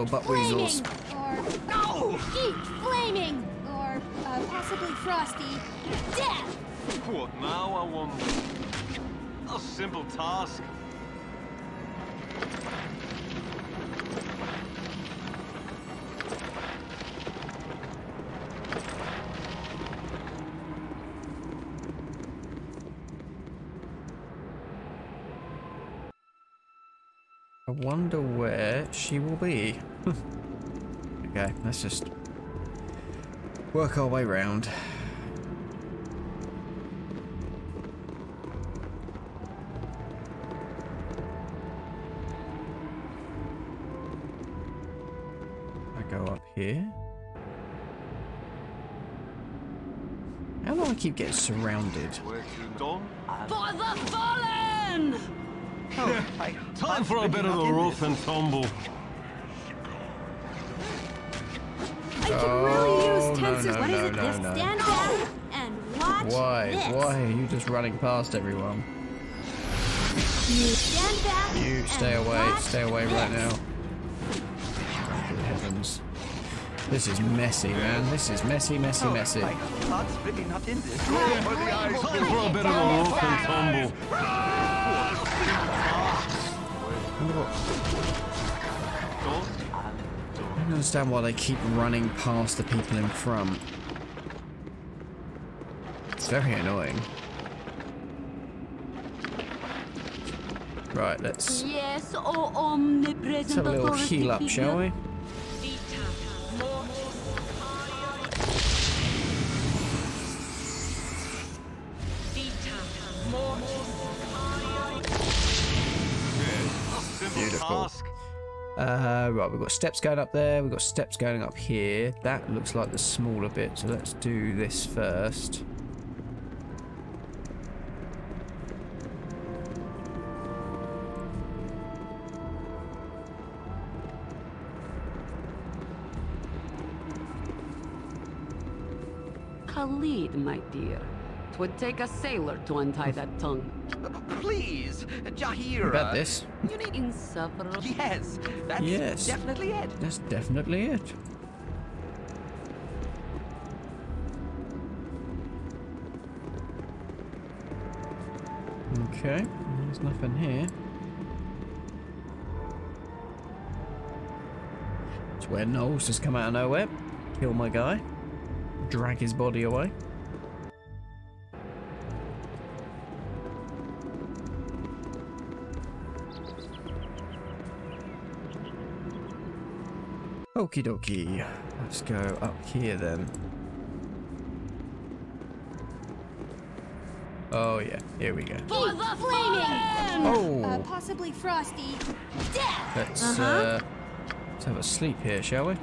These little butt weasels. Or no, keep flaming. Or uh, possibly frosty. Death. What now, I wonder? A simple task. I wonder where she will be. Okay, let's just work our way round. I go up here. How do I keep getting surrounded? For the fallen! Oh, I, Time for a bit of the roof and tumble. No, tensors. no, what is no, it? no, this no. stand back and watch Why? this. Why are you just running past everyone? You stand back. You stay and away. watch Stay away right now. Good heavens. This is messy, man. This is messy, messy, oh, messy. My heart's really not in this. Time for a bit of a rough and tumble. I don't understand why they keep running past the people in front. It's very annoying. Right, let's, Yes, oh let's have a little heal up, shall we? Right, we've got steps going up there. We've got steps going up here. That looks like the smaller bit, so let's do this first. Khalid, my dear. Twould take a sailor to untie that tongue. Please, Jaheira. About this. You need. Insufferable. Yes, that's Yes. definitely it. That's definitely it. Okay, there's nothing here. It's where Gnolls just come out of nowhere, kill my guy, drag his body away. Okie dokie. Let's go up here then. Oh yeah, here we go. For the fallen! Oh, Uh, possibly Frosty. Death! let's Uh-huh. uh, let's have a sleep here, shall we? Now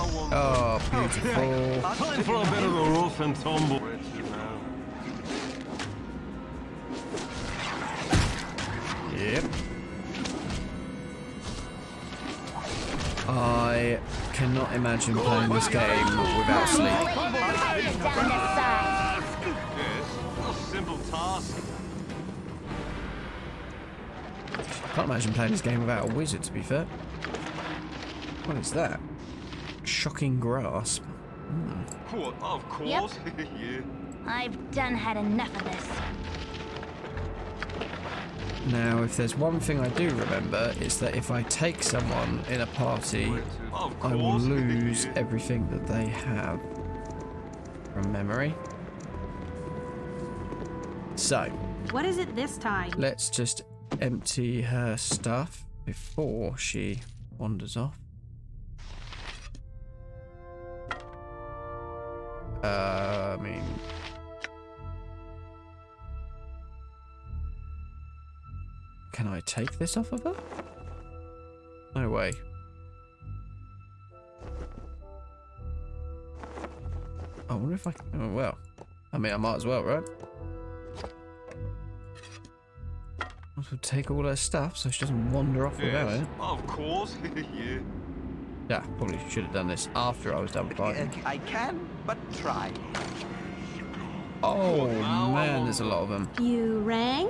I want Oh, beautiful. Time for a bit of a rough and tumble. I cannot imagine playing this game without sleep. Yes, simple task. Can't imagine playing this game without a wizard, to be fair. What is that? Shocking grasp. Hmm. What, of course. yeah. I've done had enough of this. Now, if there's one thing I do remember, it's that if I take someone in a party, I will lose everything that they have from memory. So, What is it this time? let's just empty her stuff before she wanders off. Uh, I mean, can I take this off of her? No way. I wonder if I can. Oh, well. I mean, I might as well, right? Might as well take all her stuff so she doesn't wander off without Yes, it. of course. yeah. Yeah, probably should have done this after I was done fighting. I can, but try. Oh man, there's a lot of them. You rang?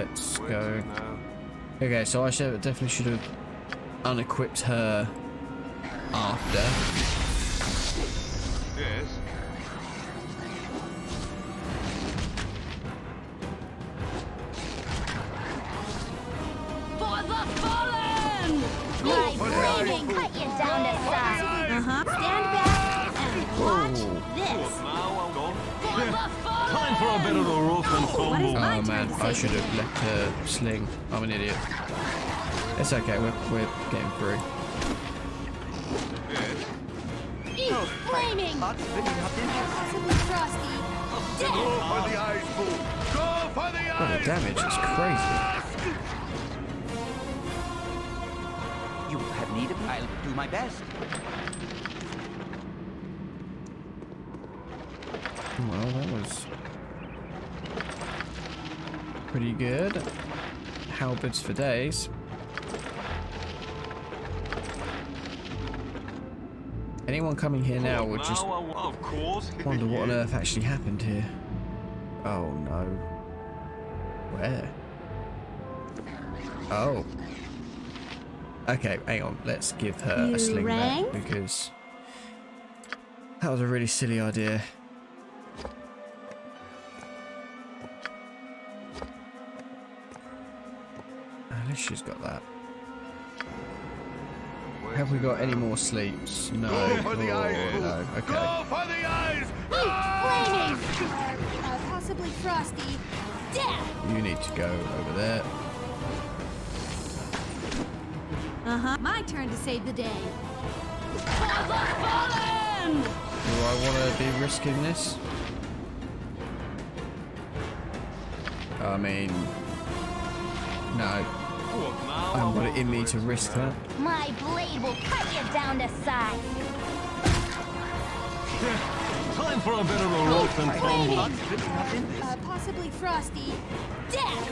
Let's go. Okay, so I should definitely should have unequipped her after. I should have left her sling. I'm an idiot. It's okay, we're, we're getting through. Yes. Flaming! Heart's really not in this. Possibly Frosty. Death! For the ice pool. Go for the Oh, the damage is crazy. You have need, I'll do my best. Well, that was pretty good. Halberds for days. Anyone coming here now would just wonder what on earth actually happened here. Oh no. Where? Oh. Okay, hang on. Let's give her You a sling back because that was a really silly idea. She's got that. Have we got any more sleeps? No. for the Oh, eyes. no. Okay. Go for the eyes! Flaming! Uh, uh, possibly frosty. Death! You need to go over there. Uh-huh. My turn to save the day. Do I want to be risking this? I mean, no. I haven't got it in me to risk that. My blade will cut you down to size. Time for a bit of a rough and tumble. Uh, possibly frosty. Death!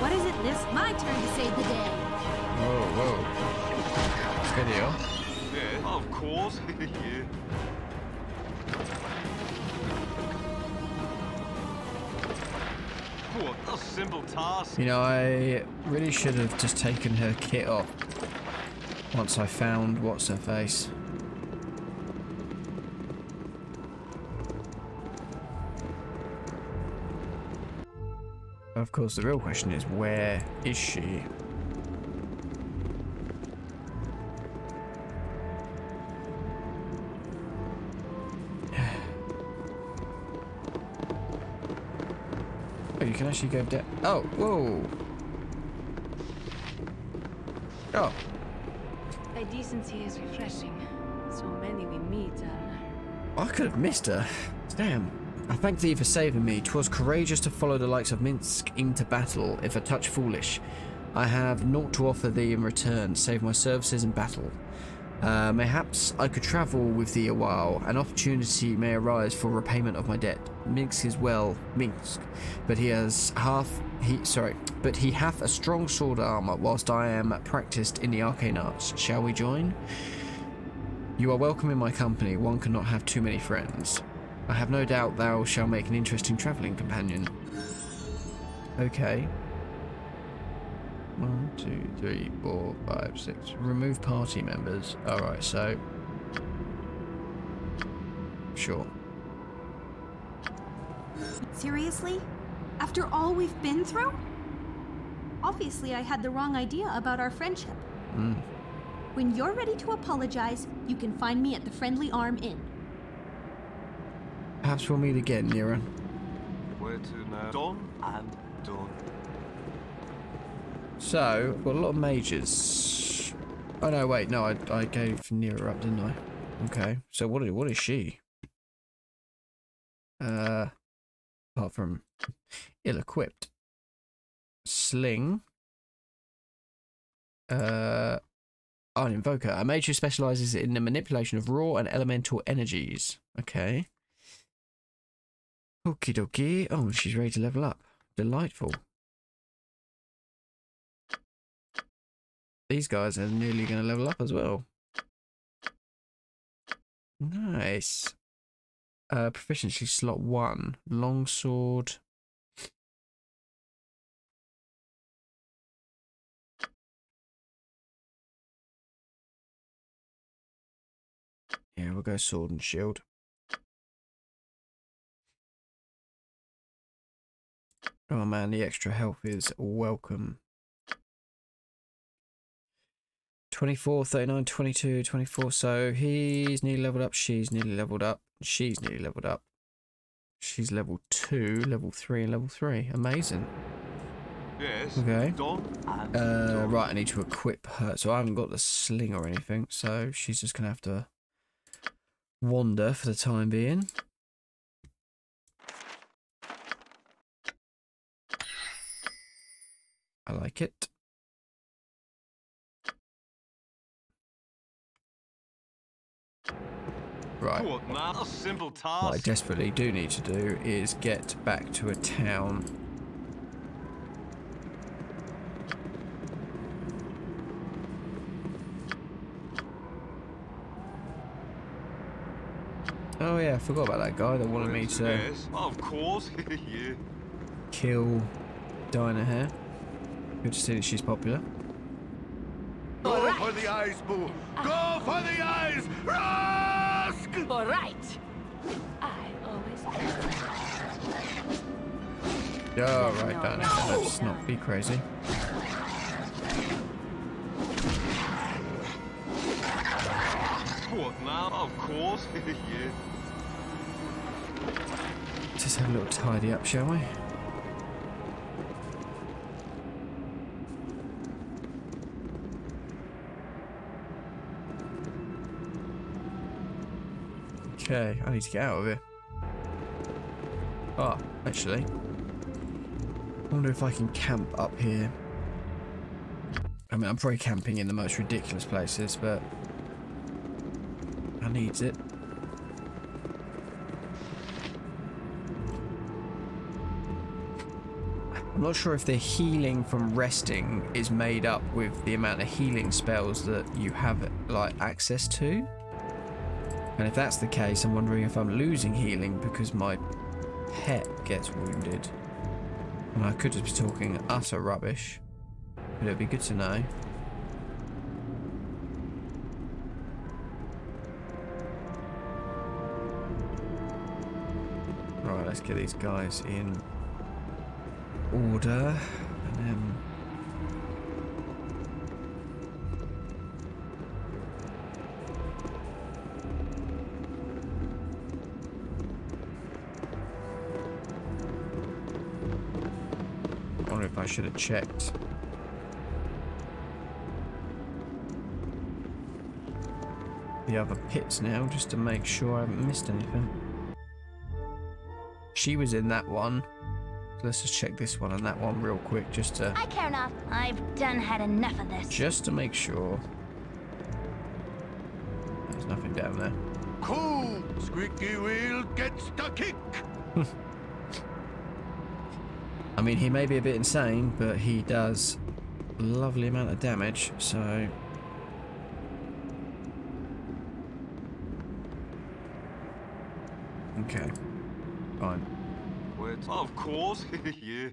What is it this? My turn to save the day. Whoa, whoa. Video. Yeah, of course. yeah. A simple task. You know, I really should have just taken her kit off once I found what's her face. Of course, the real question is, where is she? Can actually go down. Oh, whoa. Oh, Thy decency is refreshing. So many we meet and oh, I could have missed her. Damn. I thank thee for saving me. 'Twas courageous to follow the likes of Minsc into battle, if a touch foolish. I have naught to offer thee in return, save my services in battle. Uh, mayhaps I could travel with thee a while. An opportunity may arise for repayment of my debt. Minsc is well, Minsc, but he has half. He sorry, but he hath a strong sword armor, whilst I am practiced in the arcane arts. Shall we join? You are welcome in my company. One cannot have too many friends. I have no doubt thou shalt make an interesting travelling companion. Okay. One, two, three, four, five, six. Remove party members. Alright, so. Sure. Seriously? After all we've been through? Obviously, I had the wrong idea about our friendship. Mm. When you're ready to apologize, you can find me at the Friendly Arm Inn. Perhaps we'll meet again, Neera. Where to now? Done and done. So, got a lot of mages. Oh no, wait, no, I, I gave Neera up, didn't I? Okay, so what is, what is she? Uh, apart from ill-equipped. Sling. Uh, oh, an invoker. A mage who specializes in the manipulation of raw and elemental energies. Okay. Okie dokie. Oh, she's ready to level up. Delightful. These guys are nearly going to level up as well. Nice. Uh, proficiency slot one. Longsword. Yeah, we'll go sword and shield. Oh man, the extra health is welcome. 24, 39, 22, 24. So he's nearly leveled up. She's nearly leveled up. She's nearly leveled up. She's level 2, level 3, and level 3. Amazing. Yes. Okay. Uh, right, I need to equip her. So I haven't got the sling or anything. So she's just going to have to wander for the time being. I like it. Right. What now? A simple task. What I desperately do need to do is get back to a town. Oh yeah, I forgot about that guy that wanted me to Yes, of course. yeah. kill Dynaheir. Good to see that she's popular. Ah. Go for the eyes, Boo! Go for the eyes! Rusk! All right. I always Oh, right, Dinah. Let's not be crazy. What now? Of course. yeah. Just have a little tidy up, shall we? Okay, I need to get out of here. Ah, actually. I wonder if I can camp up here. I mean, I'm probably camping in the most ridiculous places, but I needs it. I'm not sure if the healing from resting is made up with the amount of healing spells that you have like access to. And if that's the case, I'm wondering if I'm losing healing because my pet gets wounded. And I could just be talking utter rubbish. But it'd be good to know. Right, let's get these guys in order. And then I should have checked. The other pits now, just to make sure I haven't missed anything. She was in that one. So let's just check this one and that one real quick, just to I care not. I've done had enough of this. just to make sure. There's nothing down there. Cool! Squeaky wheel gets the kick! I mean, he may be a bit insane, but he does a lovely amount of damage, so... Okay. Fine. Wait, of course. yeah.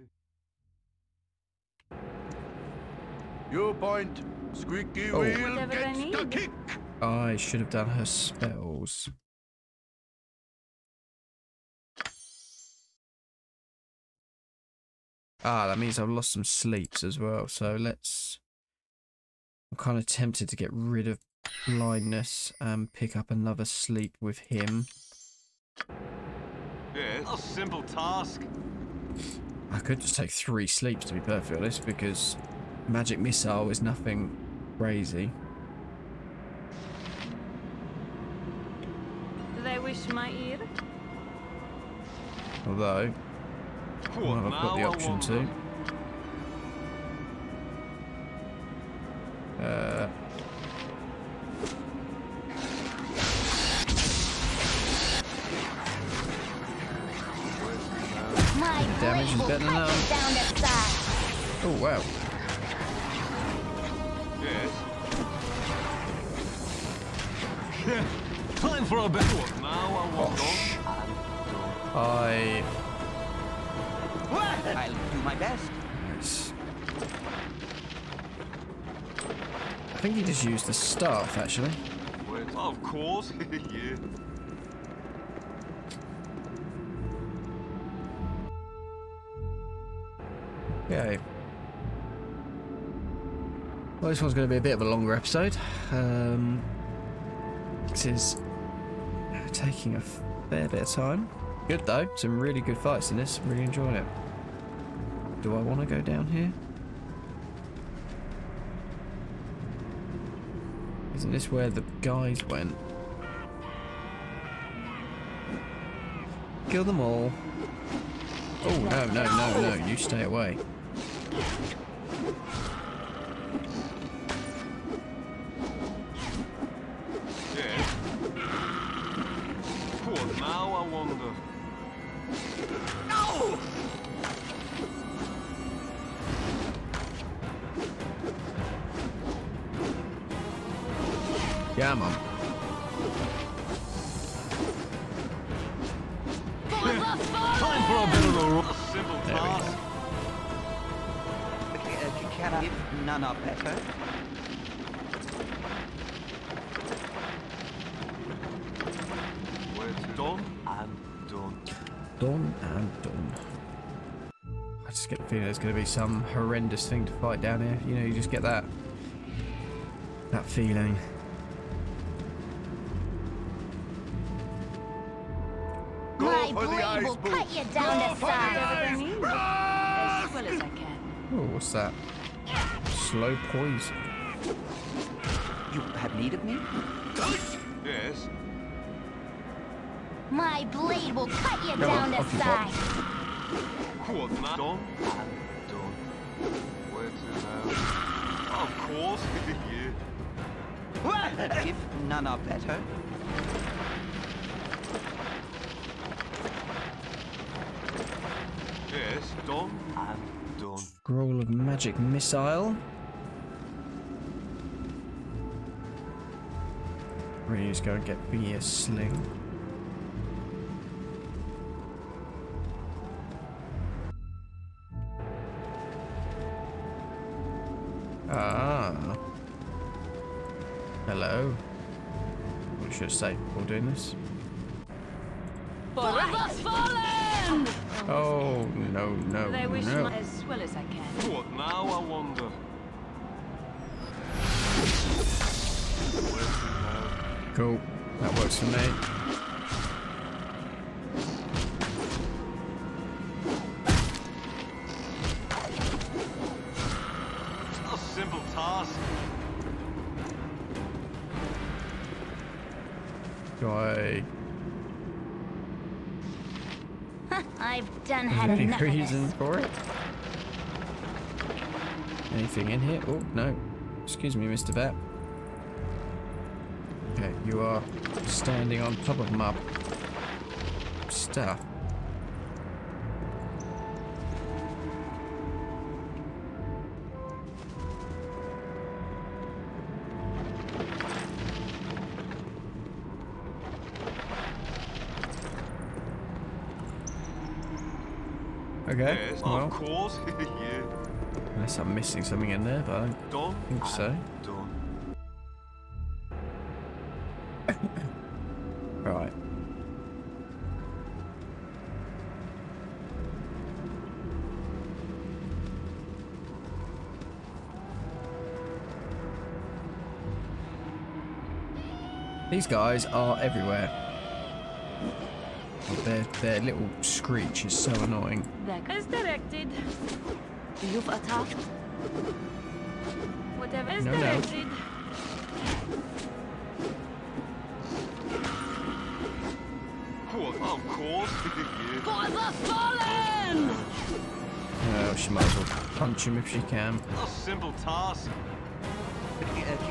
You point. Squeaky Oh. wheel gets the kick! I should have done her spells. Ah, that means I've lost some sleeps as well, so let's... I'm kind of tempted to get rid of blindness and pick up another sleep with him. Yes, a simple task. I could just take three sleeps to be perfectly honest, because magic missile is nothing crazy. Do they wish my ear? Although, What well, I've got the option to. Uh, My Damage is better cut now. you down to size. oh wow. Yes. Time for a bit. What now? I want I. I'll do my best. Nice. I think he just used the staff actually. Wait, of course. yeah. Okay. Well, this one's going to be a bit of a longer episode. Um, it is taking a fair bit of time. Good though, some really good fights in this. Really enjoying it. Do I want to go down here? Isn't this where the guys went? Kill them all. Oh no no no no! You stay away. Feeling there's going to be some horrendous thing to fight down here. You know, you just get that that feeling. My for the blade ice will boots. cut you down Go to for the size. ice As well as I can. Oh, what's that? Slow poison. You have need of me? Yes. My blade will cut you Go down on, to off you pop. size. Of course. yeah. Give Nana better? Yes, done and done. Scroll of magic missile. Really just go and get me a sling. What should I doing this? For! Oh, no, no, They wish no. as well as I can. What now, I wonder? Where to now? Cool. That works for me. reason for it? Anything in here? Oh, no. Excuse me, Mr. Bat. Okay, you are standing on top of my stuff. Of course. yeah. unless I'm missing something in there, but I don't Done. think so. and Done. Right. These guys are everywhere. Their, their little screech is so annoying. That directed. You've attacked. Whatever is No, no. directed. What? Of course. yeah. For the fallen! Oh, she might as well punch him if she can. A simple task.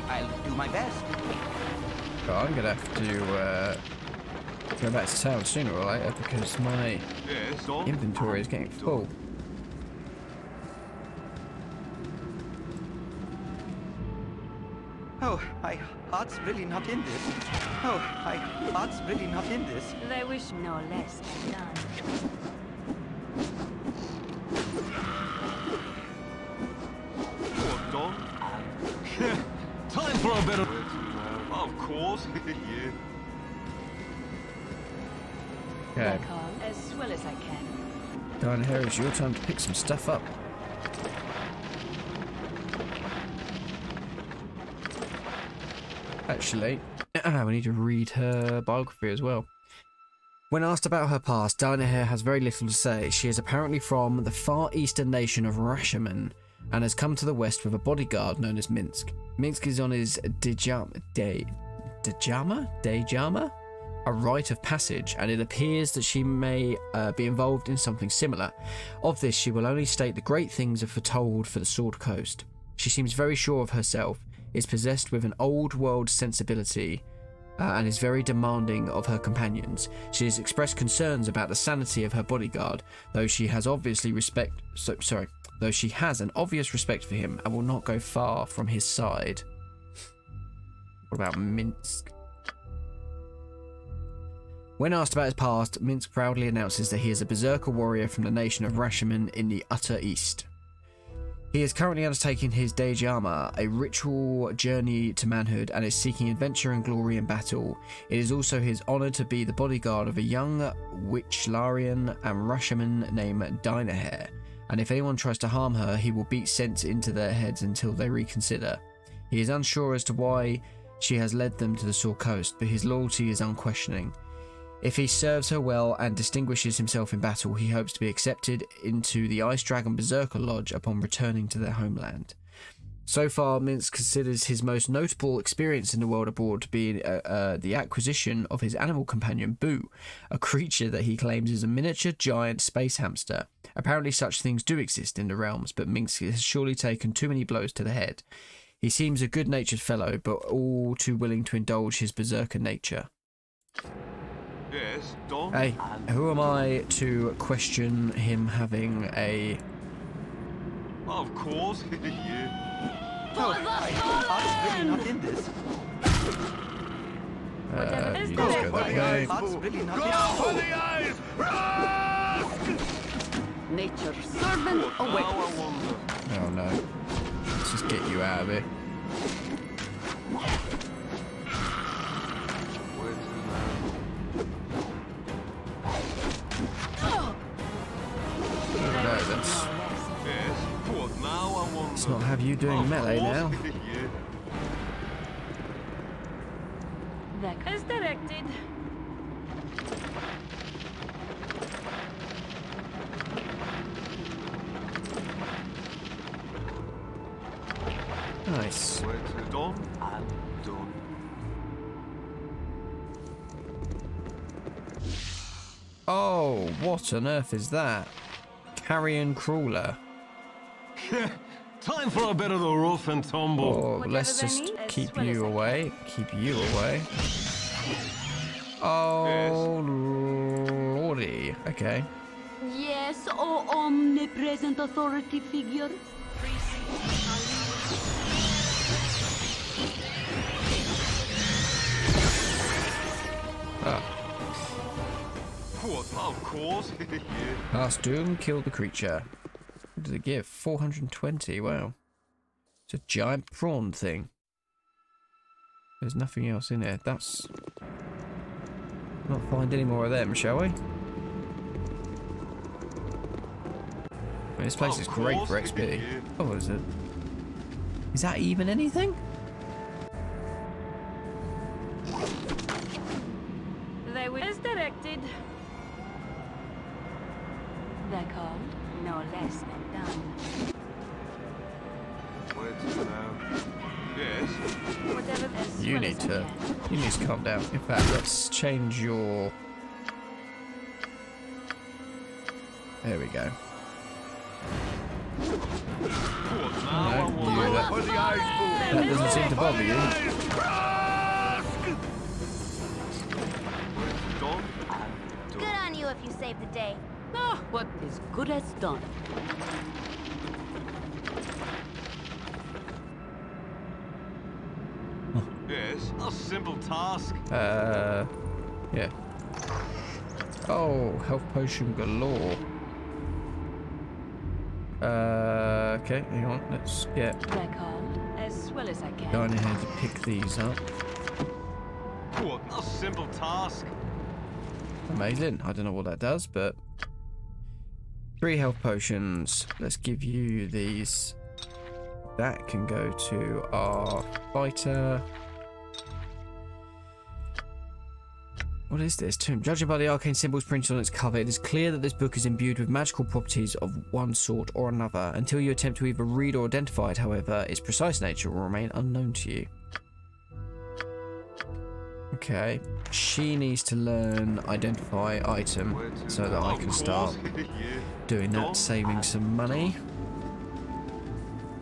I'll do my best. But I'm gonna have to uh, go back to town sooner or later because my Yes, inventory is getting and full. Oh, my heart's really not in this. Oh, my heart's really not in this. They wish no less than done. What, done. Time for a bit of... To now? Of course. yeah. Okay, Back as well as I can. Diana Harris, your time to pick some stuff up. Actually, we need to read her biography as well. When asked about her past, Dynaheir has very little to say. She is apparently from the far eastern nation of Rashemen and has come to the west with a bodyguard known as Minsc. Minsc is on his Dejama, De, Dejama? Dejama? a rite of passage, and it appears that she may uh, be involved in something similar. Of this, she will only state the great things are foretold for the Sword Coast. She seems very sure of herself, is possessed with an old world sensibility, uh, and is very demanding of her companions. She has expressed concerns about the sanity of her bodyguard, though she has obviously respect. So, sorry, though she has an obvious respect for him and will not go far from his side. What about Minsc? When asked about his past, Minsc proudly announces that he is a berserker warrior from the nation of Rashemen in the utter east. He is currently undertaking his dajemma, a ritual journey to manhood, and is seeking adventure and glory in battle. It is also his honour to be the bodyguard of a young Wychlaran and Rashemen named Dynaheir, and if anyone tries to harm her, he will beat sense into their heads until they reconsider. He is unsure as to why she has led them to the Sword Coast, but his loyalty is unquestioning. If he serves her well and distinguishes himself in battle, he hopes to be accepted into the Ice Dragon Berserker Lodge upon returning to their homeland. So far, Minsc considers his most notable experience in the world abroad to be uh, uh, the acquisition of his animal companion Boo, a creature that he claims is a miniature giant space hamster. Apparently, such things do exist in the realms, but Minsc has surely taken too many blows to the head. He seems a good natured fellow, but all too willing to indulge his berserker nature. Yes, Don. Hey, who am I to question him having a. Of course, yeah. Oh, I, I'm not in this. Uh, you just go that way. Really Go for the eyes! Rask! Nature's servant Now I awaits. Oh no. Let's just get you out of here. No, that's. Yes, what now I wonder. Let's not have you doing Of melee now. yeah. That as directed. Nice. Where to Don and Don. What on earth is that? Carrion crawler. Time for a bit of the rough and tumble. Oh, let's just keep you away. Keep you away. Oh, lordy. Okay. Yes, oh omnipresent authority figure. What? Of course. Cast Doom, kill the creature. What did it give? 420. Wow. It's a giant prawn thing. There's nothing else in there. That's. Not find any more of them, shall we? I mean, this place Of is great for XP. Oh, what is it? Is that even anything? Change your. There we go. What now I No, you, that, Where the eyes move. that doesn't seem to bother you. Rask! Where to Don and Good on you if you saved the day. Ah, what is good as done. Yes, a simple task. Uh, yeah. Oh, health potion galore. Uh, okay, hang on. Let's get They're called as well as I can. going ahead to pick these up. What? A simple task. Amazing. I don't know what that does, but three health potions. Let's give you these. That can go to our fighter. What is this tomb? Judging by the arcane symbols printed on its cover, it is clear that this book is imbued with magical properties of one sort or another. Until you attempt to either read or identify it, however, its precise nature will remain unknown to you. Okay. She needs to learn identify item so that I can start doing that, saving some money.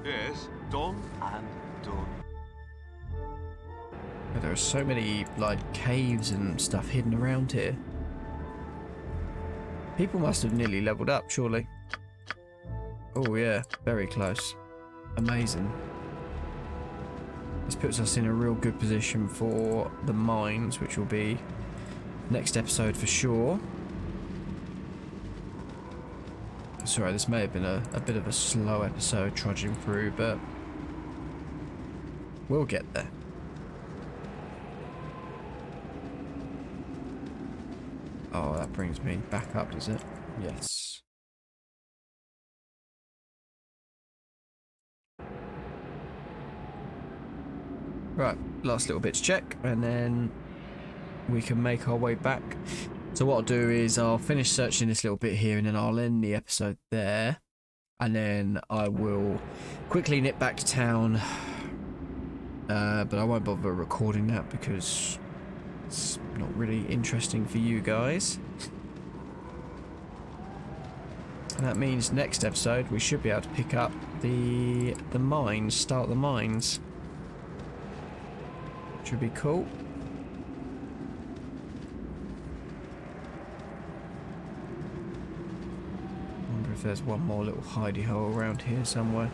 Yes, done and done. But there are so many like caves and stuff hidden around here. People must have nearly leveled up, surely. Oh yeah, very close. Amazing. This puts us in a real good position for the mines, which will be next episode for sure. Sorry, this may have been a, a bit of a slow episode trudging through, but we'll get there. Oh, that brings me back up, does it? Yes. Right, last little bit to check, and then we can make our way back. So what I'll do is I'll finish searching this little bit here, and then I'll end the episode there. And then I will quickly nip back to town. Uh, but I won't bother recording that because it's not really interesting for you guys. And that means next episode we should be able to pick up the the mines, start the mines. Should be cool. Wonder if there's one more little hidey hole around here somewhere.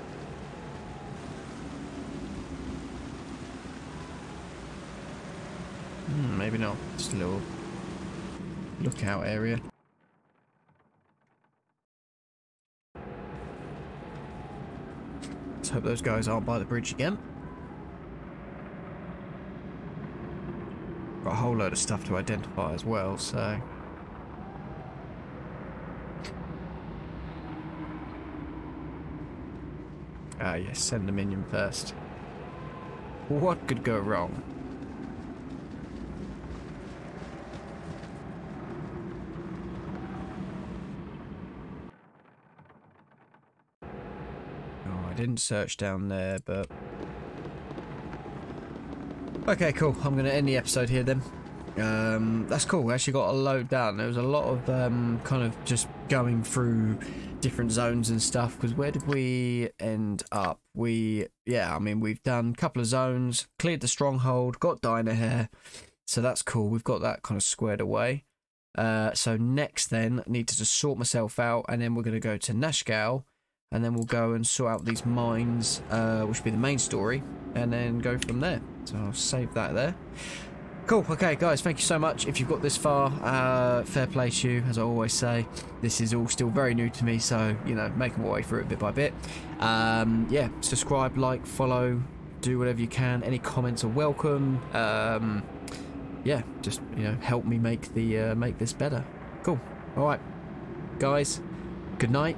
Hmm, maybe not. Just a little lookout area. Let's hope those guys aren't by the bridge again. Got a whole load of stuff to identify as well, so... Ah yes, send the minion first. What could go wrong? Didn't search down there, but... Okay, cool. I'm going to end the episode here then. Um, that's cool. We actually got a load down. There was a lot of um, kind of just going through different zones and stuff. Because where did we end up? We, yeah, I mean, we've done a couple of zones, cleared the stronghold, got Dynaheir. So that's cool. We've got that kind of squared away. Uh, so next then, I need to just sort myself out. And then we're going to go to Nashkel. And then we'll go and sort out these mines, uh, which will be the main story. And then go from there. So I'll save that there. Cool. Okay, guys, thank you so much. If you've got this far, uh, fair play to you, as I always say. This is all still very new to me, so, you know, making my way through it bit by bit. Um, yeah, subscribe, like, follow, do whatever you can. Any comments are welcome. Um, yeah, just, you know, help me make the uh, make this better. Cool. All right, guys, good night.